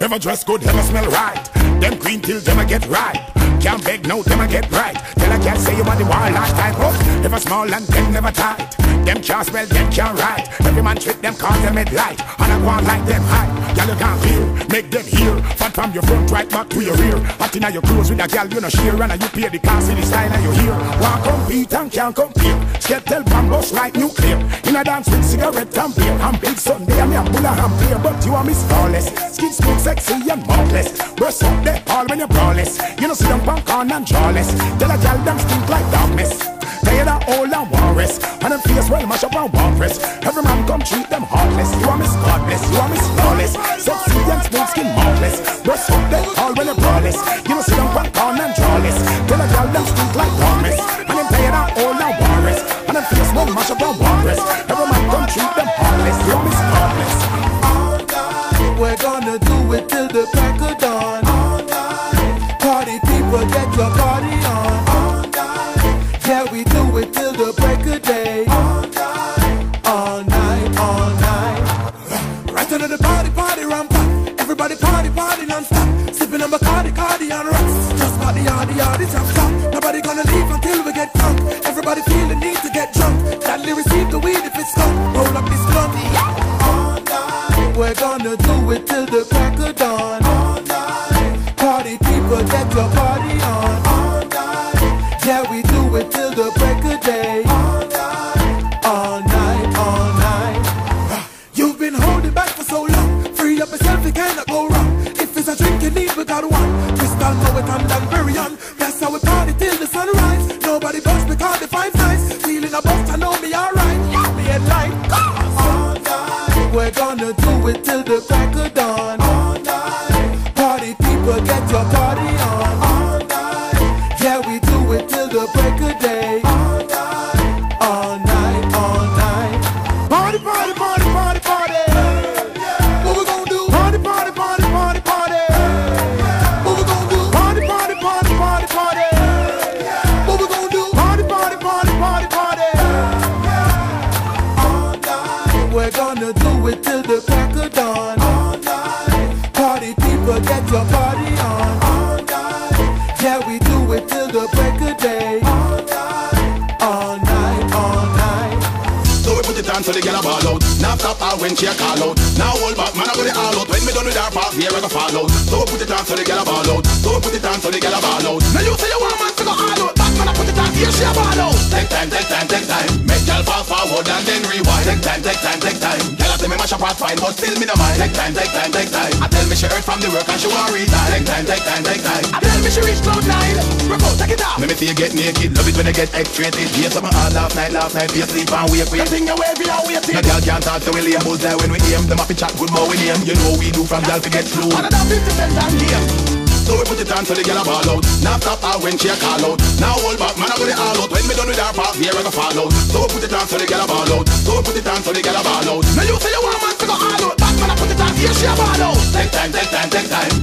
[SPEAKER 20] Never dress good, never smell right. Them green till them a get ripe. Can't beg no, them a get right. Tell a gal say you want the last type up. Ever small and them never tight. Them can't spell, them can't write. Every man trick them call them head light. And I on like them high. Gal you can't feel, make them hear. Fun from your front right back to your rear. Hot inna your clothes with a gal you no share. And you pay the cost in the style of your hair. Want compete and can't compare. Skettle bambus like nuclear. In a dance with cigarette and beer. I'm big Sunday and Bulla and beer. But you are miss flawless. Skin smooth, sexy and marvelous. Breast up there all when you're brawless. You know see them punk on and jawless. Tell a gal them stink like darkness. Tired of old and walrus And them face well mash up and walrus Every man come treat them heartless. You are miss godless, you are miss flawless. And smooth skin marvelous. Breast up they all when you're brawless. You know see them punk on and jawless Tell a gal them stink like darkness And them tired of old and walrus And them face well mash up and walrus Every man come treat them heartless. You are miss godless.
[SPEAKER 21] All we're gonna do it till the crack of dawn. And rocks. Just yardy, yardy, top, top. Nobody gonna leave until we get drunk. Everybody feel the need to get drunk. Gladly receive the weed if it's skunk. Roll up this blunt. All night, we're gonna do it till the crack of dawn.
[SPEAKER 22] Till the crack of
[SPEAKER 2] me no mind. Take time, take time, take time. I tell me she hurt from the work and she want retire Take time, take time, take time. I tell me she reach cloud nine. Out, take it off. Let me see you get naked. Love it when you get X-rated Yes, I'm all last night, last night Be asleep and wake, wake Thing you wavy and waiting No girl can't talk to William Bullseye when we aim. Them happy chat good more we name. You know we do from girl to get slow Another 50 cents and game so we put it on so the girl a ball out. Now stop her when she a call out. Now hold back, man I go the all out. When me done with her part, here I go fall out. So we put it on so the girl a ball out. So we put it on so the girl a ball out. Now you say you want man to go all out. I put it on, a ball out Take time, take time,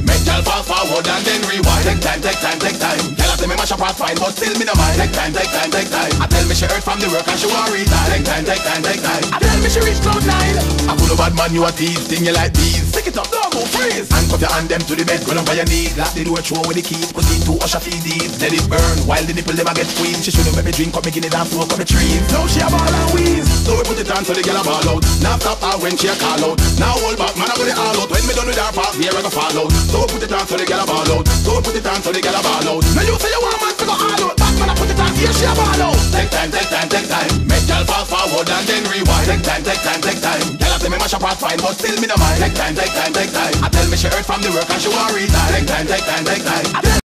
[SPEAKER 2] take fall forward and then rewind. Take time, take time, take time. Girl I say me mash up her fine But still me no mind. Take time, take time, take time. I tell me she hurt from the work and she want retire. Take time, take time, take time. I tell me she reach cloud nine. I pull a bad man, you a tease Sting you like bees. Stick it up, don't move, freeze. Handcuff your hand them to the bed Run up on your knees. Lock the door, throw with the key Put it to usher these Let it burn While the nipple a get squeezed. She shouldn't make me drink up me Guinness and smoke up me trees. Now she a ball and wheeze. So we put it on so the girl a ball out. Now stop her when she a call out. Now hold back, man I go the all out. When me done with her part, here I go fall out. So we put it on so the girl a ball out. We put it on so the girl a ball out. Now you say you want man to go all out. Back man I put it on, here she a ball out. Take time, take time, take time. Make girl fall forward and then rewind. Take time, take time, take time. Girl I say me mash up her fine But still me no mind. Take time, take time, take time. I tell me she hurt from the work and she want retire Take time, take time, take time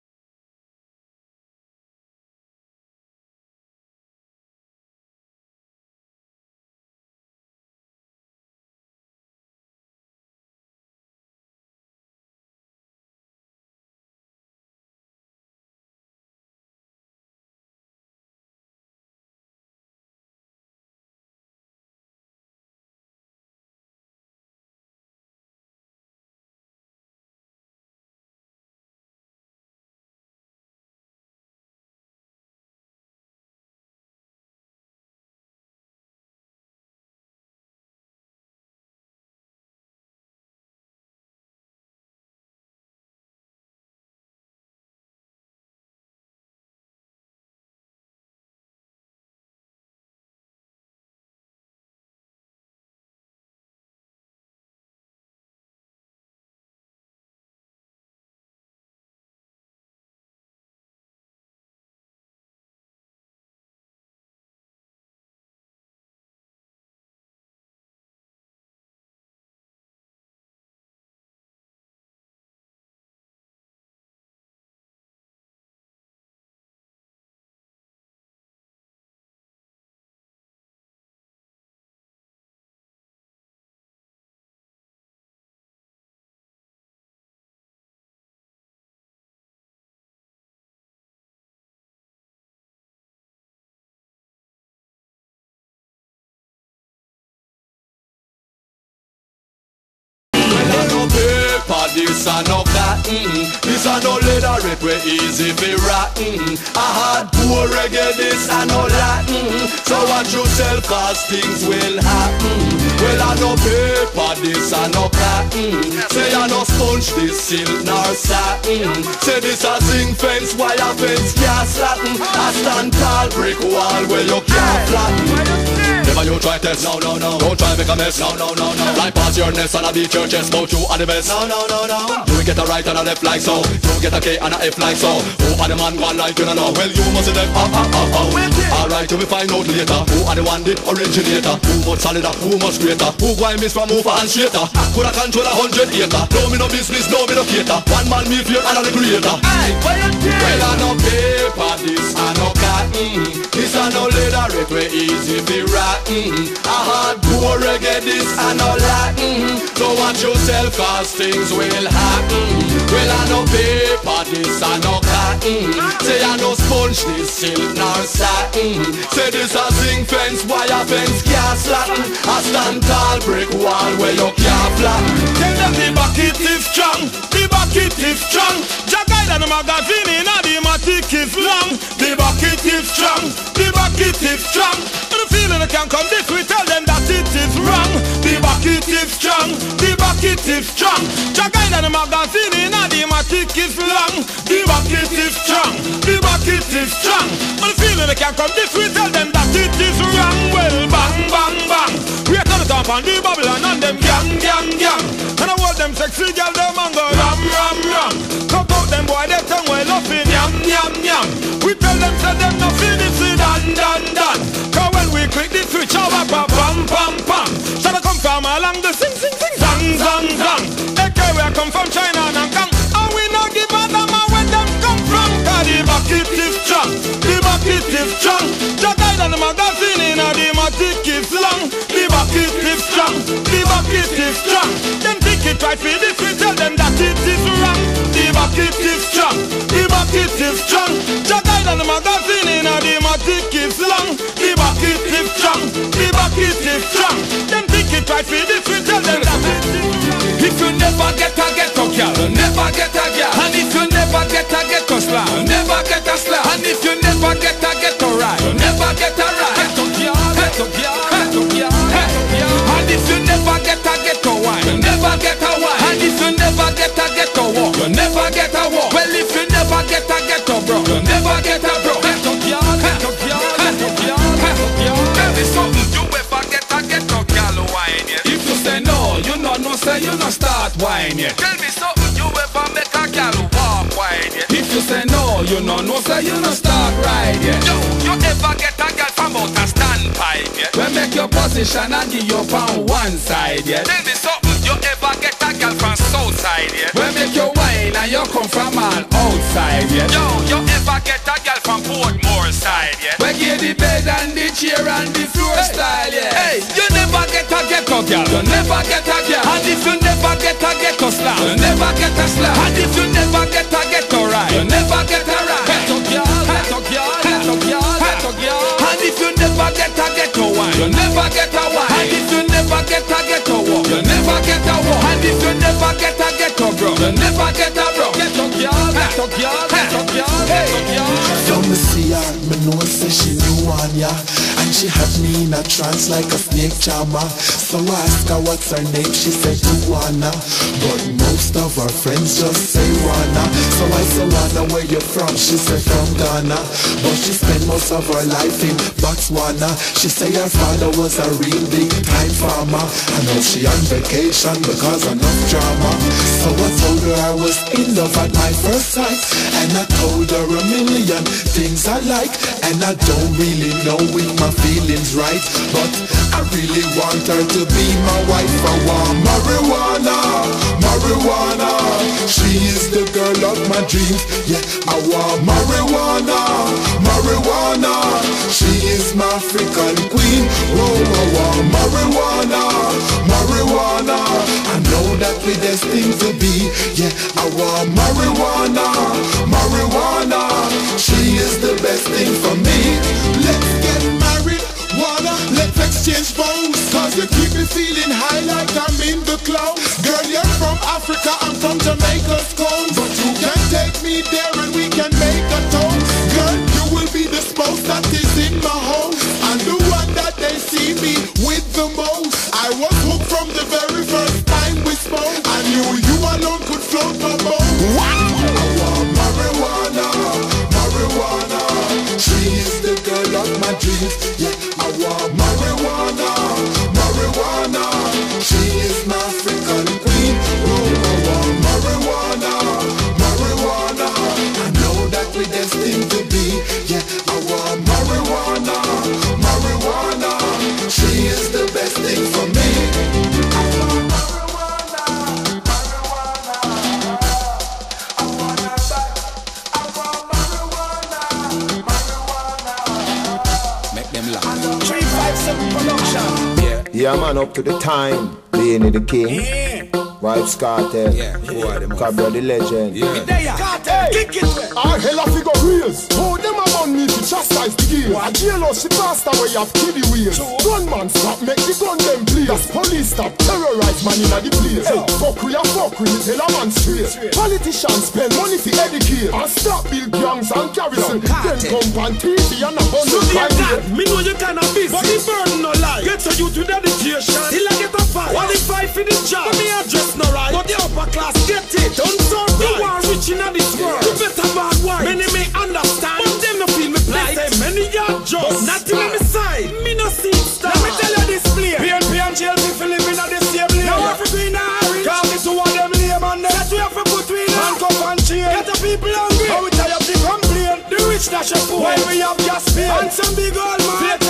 [SPEAKER 23] this a no cotton. This a no leather rip we easy fi rotten. A hardcore reggae, this a no Latin. So watch yourself cause things will happen. Well, I no paper, this a no cotton. Say I no sponge, this silk nor satin. Say this a zinc fence, wire fence, can't A stand tall brick wall where you can't flatten Never you try test. No, no, no. Don't try make a mess. No, no, no, no. Fly past your nest and I beat your chest. Bout you are the best. No, no, no, no. You get a right and a left like so. You get a K and a F like so. Who are the man go on like you don't know? Well, you must have ah ah ah ah. Alright, you will find out later. Who are the one the originator? Who much solider? Who much greater? Who and miss from over and straighter? Could I control a hundred acre? No me no business, no me no cater. One man me fear and I'm the creator. Hey, what you doing? Well, I no paper, this I no cotton. This I no leather, it way easy be rotten. I hardcore reggae, this I no Latin. So watch yourself, cause things will happen. Well, I no paper, this I no cotton. Say I no sponge, this silk nor satin. Say this a zinc fence, wire fence, can't slacken. A stand tall brick wall where you can't flatten.
[SPEAKER 24] Tell them the bucket is strong, the bucket is strong. Jagai and the magazine in the matic is long. The bucket is strong, the bucket is strong. They can come this, we tell them that it is wrong. The bucket is strong, the bucket is strong. Jagai and the magazine in the matic is long. The bucket is strong, the bucket is strong. And the feeling they can come this, we tell them that it is wrong. Well, bang, bang, bang. Are to the top and them gang, gang, gang. And I hold them sexy girl, them and go ram, ram, ram. Cut out them boy, they tongue well up in yam, yam, yam. We tell them, say them no finish it, done, done, done. Cause when we click the switch, our pam, pam, pam, pam. Shall I come from along the sing, sing, sing, zang, zang, zang. Okay, we come from China and Hong Kong. And we no give a damn where them come from. Cause the bucket is strong, the bucket is strong. Jagai and the magazine bucket is strong. Them think it right for this, we tell them that it is wrong. The bucket is strong, the bucket is strong. Jagai and the magazine in a the matic is long. The bucket is strong, the bucket is strong. Them think it right for this, we tell them that it is wrong.
[SPEAKER 14] If you never get a ghetto girl, never get a girl. And if you never get a ghetto slam, never get a slam. And if you never get a ghetto ride, never get a get a ghetto walk, you never get a walk. Well, if you never get a ghetto bro, you never get a bro. Ghetto girl, ghetto girl, ghetto girl. Tell me something, you ever get a ghetto girl wine yet? If you say no, you know no say you no start wine yet. Tell me something, you ever make a girl walk wine yet? If you say no, you know no say you no start ride yet. Yo, you ever get a girl from out a standpipe yet? We make your position and give you on one side yet. Tell me something, girl from south side yet? We make your wine and you come from all outside yet. Yo, you ever get a girl from Portmore side yet? We give the bed and the chair and the floor style yet. Hey, you never get a ghetto girl, you never get a girl. And if you never get a ghetto slam, you never get a slam. And if you never get a ghetto ride, you never get a ride. Ghetto girl, ghetto girl, ghetto girl, ghetto girl. And if you never get a ghetto wine, you never get a wine. And if you never get a ghetto walk, you never get a never get a ghetto bro, you never get a bro. Ghetto girl, ghetto girl, ghetto girl, ghetto girl.
[SPEAKER 11] From me see her, me know say she new one, yeah. And she had me in a trance like a snake charmer. So I ask her what's her name, she said Juana. But most of our friends just say Rana So I say Rana, where you from? She said from Ghana. But she spent most of her life in Botswana. She say her father was a real big time farmer. I know she on vacation because enough drama. So I told her I was in love at my first sight. And I told her a million things I like. And I don't really know if my feelings right. But I really want her to be my wife. I want marijuana, marijuana She is the girl of my dreams. Yeah, I want marijuana, marijuana. She is my African queen. Whoa, I want marijuana, marijuana. I know that we're destined to be. Yeah, I want marijuana, marijuana. She is the best thing for me. Let's get married, Let's exchange phones Cause you keep me feeling high like I'm in the clouds Girl, you're from Africa, I'm from Jamaica's coast But you can take me there and we can make a toast. Girl, you will be the spouse that is in my home. And the one that they see me with the most. I was hooked from the very first time we spoke. I knew you alone could float my boat. Wow! I want marijuana, marijuana. She is the girl of my dreams. Yeah,
[SPEAKER 17] Yeah, man, up to the time. Being the king.
[SPEAKER 25] Yeah.
[SPEAKER 17] Vybz Kartel.
[SPEAKER 25] Yeah, boy,
[SPEAKER 17] Cobra the legend.
[SPEAKER 25] Me there, yeah.
[SPEAKER 1] Hey, our hella figure reals. Oh, them a man me to chastise the gear. A jail she passed away of kiddie wheels. Gunman stop, make the gun them please. That's police stop, terrorize man inna the place. Hey, fuck we a fuck we, tell a man straight. Politicians spend money to educate. And stop build gangs and garrison. Then come on TV and a
[SPEAKER 12] So
[SPEAKER 1] hundred
[SPEAKER 12] dear God, me know you kinda busy But the burden no lie Get to you to dedication Till I get a fight What if I for the job But me address no right But the upper class get it rich dash a fool While we have gas pay And some big old man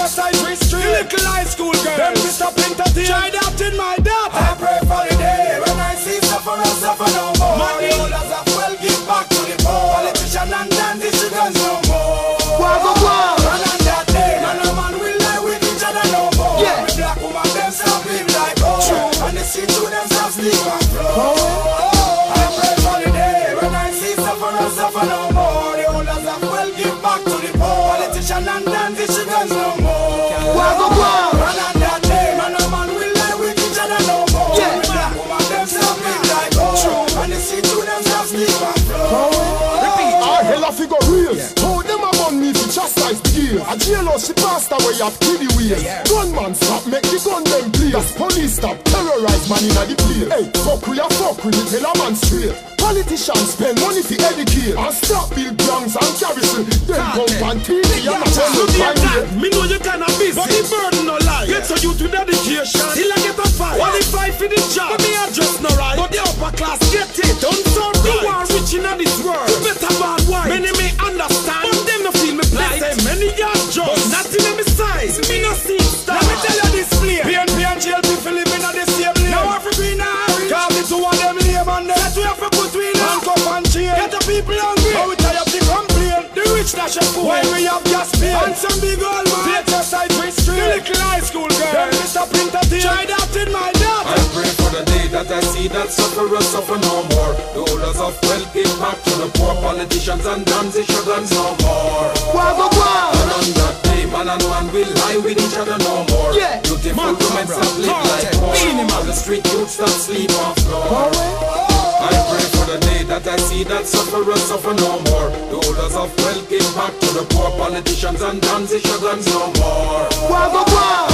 [SPEAKER 1] she passed away of kiddie wheels. Gunman stop, make the gun them. That's police stop, terrorize man inna the place. Hey, fuck we a fuck we, tell a man straight. Politicians spend money to educate and stop build gangs and garrison. Then come on TV and a
[SPEAKER 12] So dear
[SPEAKER 1] crime
[SPEAKER 12] God,
[SPEAKER 1] rate.
[SPEAKER 12] me know you kinda busy But the burden no lie Get to you to dedication Till I get a fight I for the job rich dash a While we have gas pay And some big old man your side we straight The little high school girl Them Mr. Printer Pinter Try that in my daughter
[SPEAKER 26] I pray for the day that I see that sufferers suffer no more. The holders of wealth give back to the poor. Politicians and transition guns no more.
[SPEAKER 1] Wah, wah, wah.
[SPEAKER 26] And on that day, man and man will lie with each other no more.
[SPEAKER 1] Yeah.
[SPEAKER 26] Beautiful women stop live like more. On the street youth stop sleep on floor. I that sufferers suffer no more. The holders of wealth give back to the poor. Politicians and transition guns no more.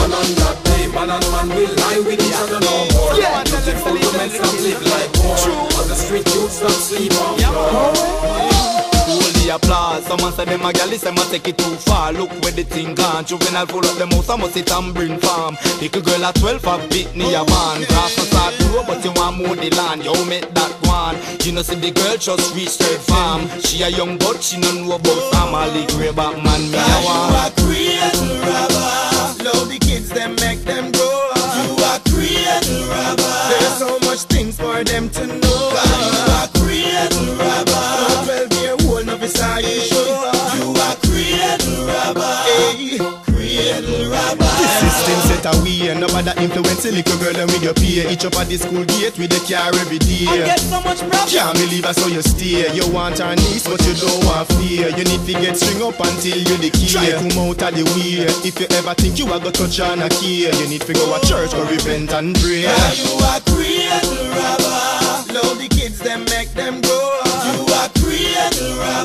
[SPEAKER 26] And on that day, man and man will lie with each other no more.
[SPEAKER 1] Yeah.
[SPEAKER 26] Beautiful women stop live like more. On the street youth stop sleep on floor.
[SPEAKER 27] Hold the applause. Someone say them a gal, this them a take it too far. Look where the thing gone. Juvenile full up them house, I must sit and bring farm. Little girl at 12 have beat me a van. Grass the start grow, but you want more the land. Yo, make that one. You know, see the girl just reached third farm. She a young but she no know about family. Grey back man, me a want.
[SPEAKER 28] You are cradle robber. Love the kids, them make them grow up. You are cradle robber. There's so much things for them to know. You are cradle robber. 12 year old you are cradle robber. Hey, rubber.
[SPEAKER 29] The system set a way and nobody influence. A little girl and with your peer. Each up at the school gate with the car every day.
[SPEAKER 28] And get so much problem.
[SPEAKER 29] Can't believe I saw you stay You want her niece but you don't want fear. You need to get string up until you the key Try. Come out of the way. If you ever think you are gonna touch on a key You need to go to church or repent and pray.
[SPEAKER 28] Yeah, you are cradle robber. Love the kids, them make them grow. up. You are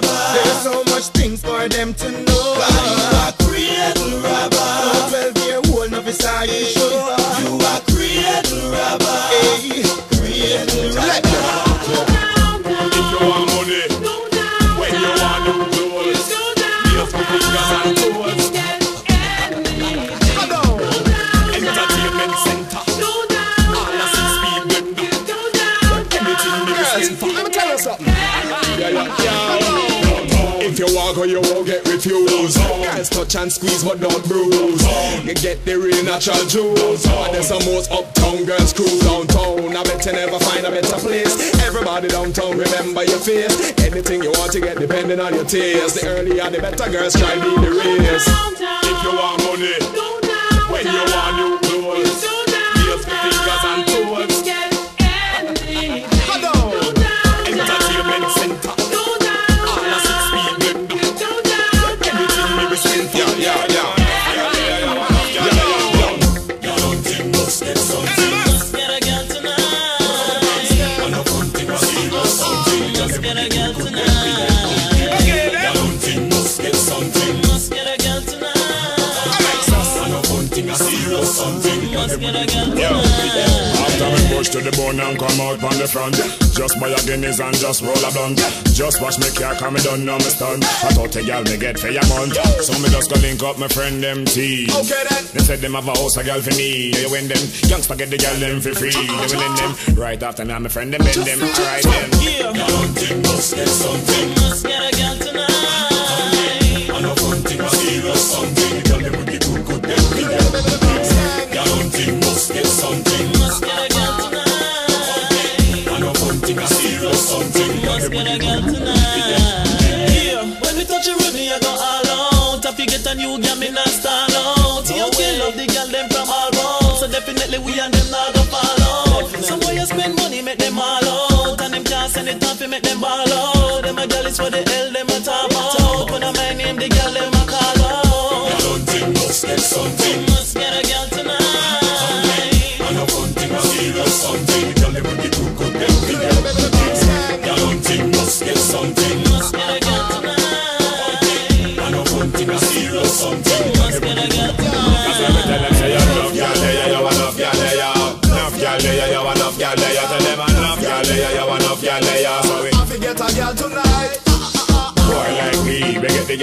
[SPEAKER 28] There's so much things for them to know. You are cradle robber. No 12 year old novice are you sure? You
[SPEAKER 15] won't get refused. Guys touch and squeeze but don't bruise. You get the real natural juice. And there's some most uptown girls cruise downtown. I bet you never find a better place. Everybody downtown remember your face. Anything you want to get depending on your taste. The earlier the better girls try be the race. If you want money
[SPEAKER 30] push to the bone and come out on the front Just buy a Guinness and just roll a blunt Just watch me car cause me done know me stunt I thought a gal me get for your month So me just go link up my friend them T
[SPEAKER 31] Okay then.
[SPEAKER 30] They said them have a house a gal for me You win them, youngster get the gal them for free They winning them, right after now my friend them bend them Alright then
[SPEAKER 32] Yeah.
[SPEAKER 33] Girl hunting must get something.
[SPEAKER 32] Must get a girl tonight.
[SPEAKER 33] And a fun thing, a serious something. Girl them with the good, good them with them. Girl must get something. Something.
[SPEAKER 32] Get
[SPEAKER 33] with
[SPEAKER 32] tonight. When we touch a rhythm, I go all out. If you get a new girl, me not stall out. Them from. So definitely we and them not go fall out. You spend money, make them all out. And them can't send it off, make them ball out. Them a girl is for the hell, them a talk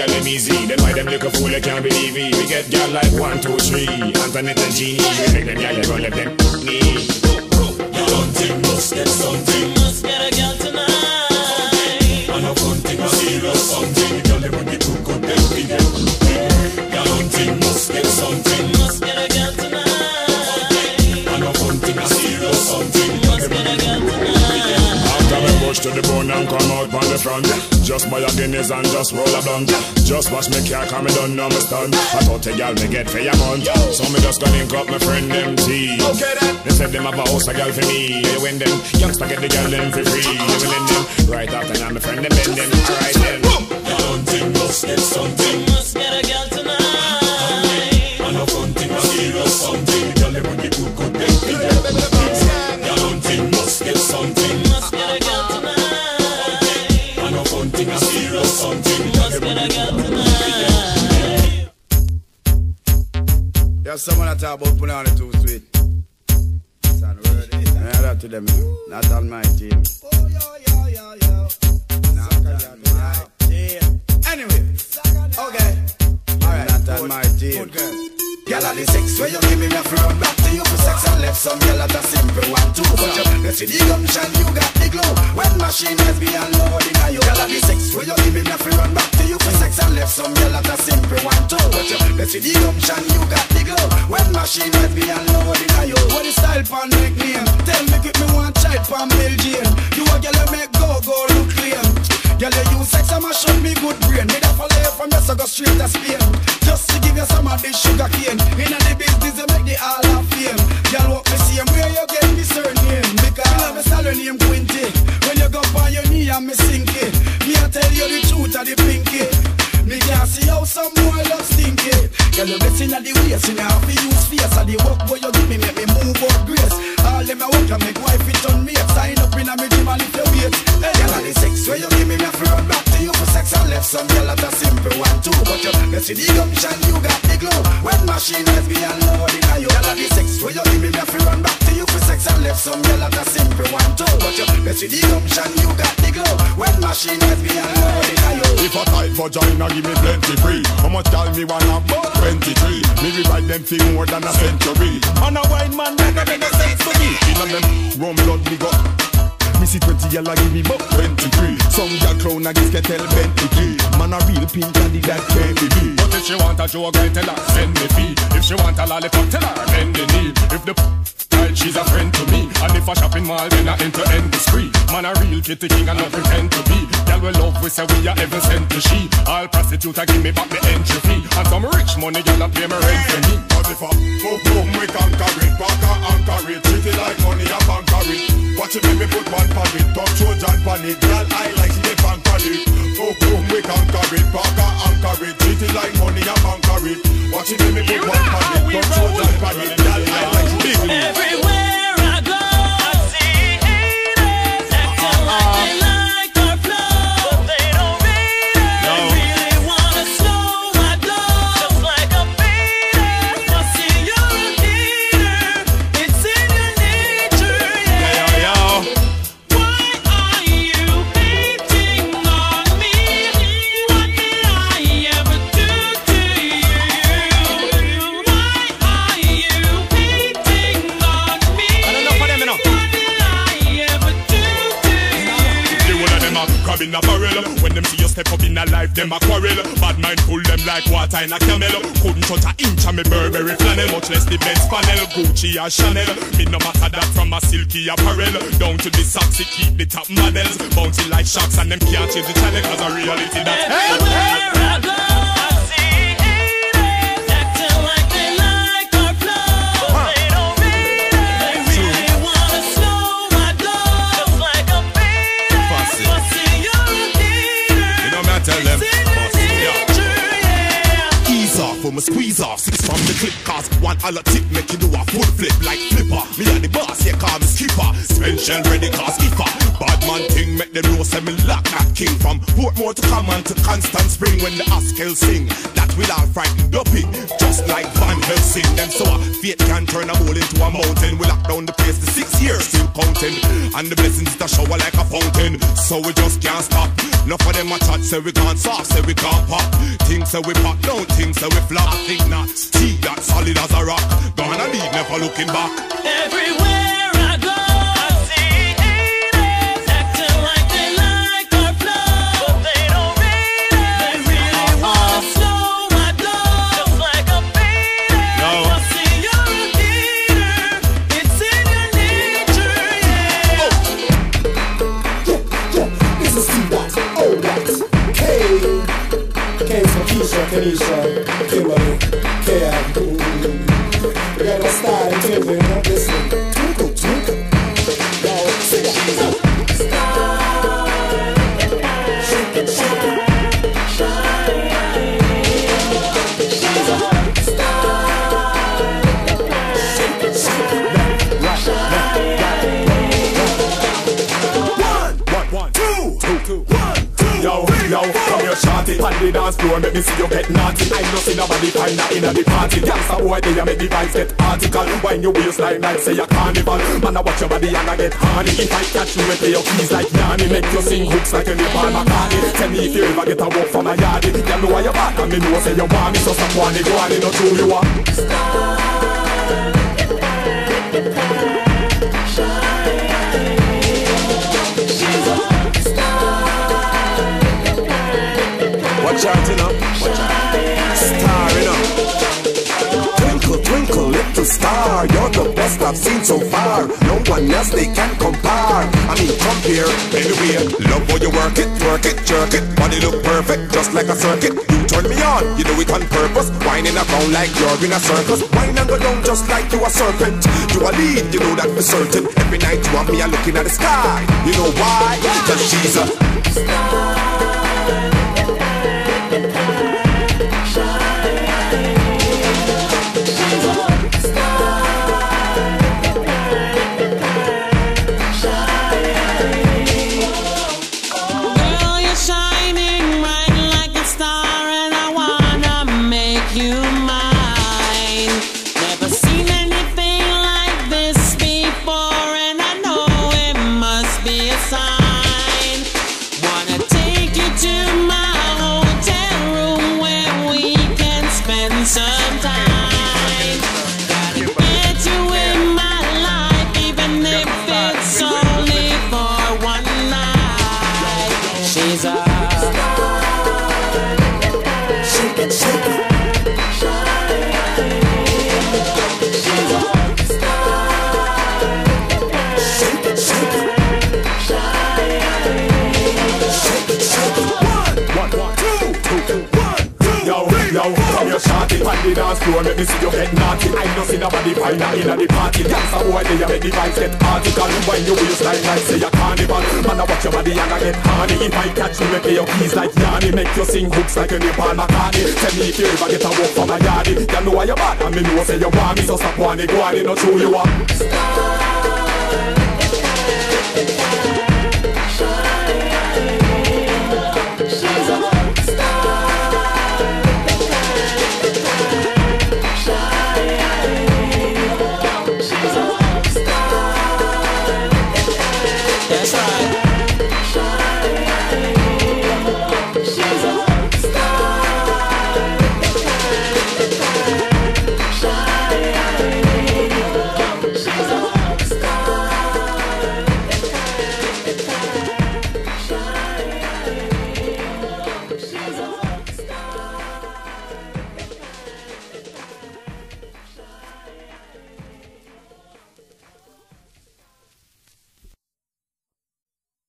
[SPEAKER 32] the them
[SPEAKER 30] easy. Then why them little fool they can't believe me. We get gal like one, two, three. Antoinette and Jeannie, we make them gal they run let them.
[SPEAKER 33] Girl hunting must get something.
[SPEAKER 30] Just buy a Guinness and just roll a blunt. Just wash me car cause me done know me stunt. I thought a gal me get for your month. So me just go link up my friend them T
[SPEAKER 31] Okay then.
[SPEAKER 30] They said them have a house a gal for me. You win them, youngster get the gal them for free. You winning them, right after now my friend them bend them. Alright then.
[SPEAKER 33] Girl hunting must get something.
[SPEAKER 32] Must get a girl
[SPEAKER 31] There's someone that talk about putting on it too sweet. Son, word it. Yeah, that to them, not on my team. Oh, yo, yo, yo, yo. Not on my team. Anyway, okay. Alright, not on my team. Good girl. Girl, all the sex where you give me, me run back to you for sex and left some girl at a simple one two. But you, see the gumption, you got the glow. When machine has be unloading, are you? Girl, all the sex where you give me, me run back to you for sex and left some girl at a simple one two. But you, see the gumption, you got the glow. When machine has be unloading, are you? What the style pan make name? Tell me quick, me want child pan Belgian. You a girl make go go look clean. Girl, you use sex up me good brain. Me da follow you from yes, I go straight to Spain. Just to give you some of this sugar cane. Inna the business, you make the all of fame. Girl, what me see, where you get me surname? Because I love me salary name Quinty. When you go on your knee and me sink it. Me I tell you the truth of the pinky. Me can't see how some more love stinky. Girl, you blessing at the waist, you know how to use face. And the work where you give me make me move out grace. All them I work and make wife it on me. Sign up in a me gym and if you wait. Hey, girl, and the sex where you give me, me have to run back to you for sex and left some girl at a simple one too. But you, see the gumption, you got the glow. When machine has be unloading, and you, girl, and the sex where you give me, me have to run back to you for sex and left some girl at a simple one too. But you, see the gumption, you got the glow. When machine has be unloading, and you.
[SPEAKER 30] If a tight vagina give me plenty free. How much girl me wanna? 23 Me rewrite them thing more than a century. And a wine man that no make no sense to me. In them rum blood me got me see 20 girl a give me about 23 Some girl clown a get tell Bentley. Man a real pink and the that baby be But if she want a joke I tell her send me fee. If she want a lollipop tell her bend the knee. If the right she's a friend to me. And if a shopping mall then I enter end the spree Man a real kitty king and not pretend to be. Girl we love we say we are ever sent to she. All prostitute a give me back the entry fee And some rich money girl a pay me rent for me. But if a boom boom we conquer it Parker anchor it Treat it like money a banker it. Watch it make me put one pan it. Talk Trojan pan it Girl I like it if anchor it. Boom boom we conquer it Parker anchor it Treat it like money a banker it. Watch it make me put one pan it. Talk Trojan pan it Girl I like it big
[SPEAKER 32] Everywhere I a
[SPEAKER 15] life, them a quarrel. Bad mind pull them like water in a camel. Couldn't touch a inch of me Burberry flannel, much less the Benz panel, Gucci or Chanel. Me no matter that from a silky apparel down to the socks, it keep the top models bouncing like sharks, and them can't change the channel 'cause a reality that's.
[SPEAKER 32] Everywhere I go,
[SPEAKER 15] me squeeze off. Six from the clip cause one other tip make you do a full flip. Like flipper Me and the boss, yeah, call me skipper. Shell ready cause skipper Bad man thing make them know say me lock that king. From Portmore to Common to Constant Spring When the Haskell sing That will all frighten dopey Just like Van Helsing Them so a fate can turn a hole into a mountain. We lock down the place the six years still counting. And the blessings that shower like a fountain. So we just can't stop. Enough of them a chat say we gone soft Say we can't pop. Things say we pop down Things say we flop I think not T that solid as a rock. Gonna leave never looking back.
[SPEAKER 32] Everywhere
[SPEAKER 20] Kenisha, Kimberly, K.
[SPEAKER 15] the dance floor, make me see you get naughty. I know see nobody find that in the party. Gangsta boy, they a make the vibes get article. When you waistline like say a carnival. Man, I watch your body and I get horny. If I catch you, play your keys like Yanni. Make you sing hooks like a Nepal McCartney. Tell me if you ever get a walk from my yardie. Tell me why you back and me know say you want me. So stop wanting, go on, not true you are.
[SPEAKER 34] Best I've seen so far. No one else they can compare. I mean, come compare.
[SPEAKER 15] Anyway, love how you work it, work it, jerk it. Body look perfect, just like a circuit. You turn me on, you do it on purpose. Whining around like you're in a circus.
[SPEAKER 34] Wine and go down just like you a serpent. You a lead, you know that for certain. Every night you want me a looking at the sky.
[SPEAKER 15] You know why? Cause she's a
[SPEAKER 32] Girl,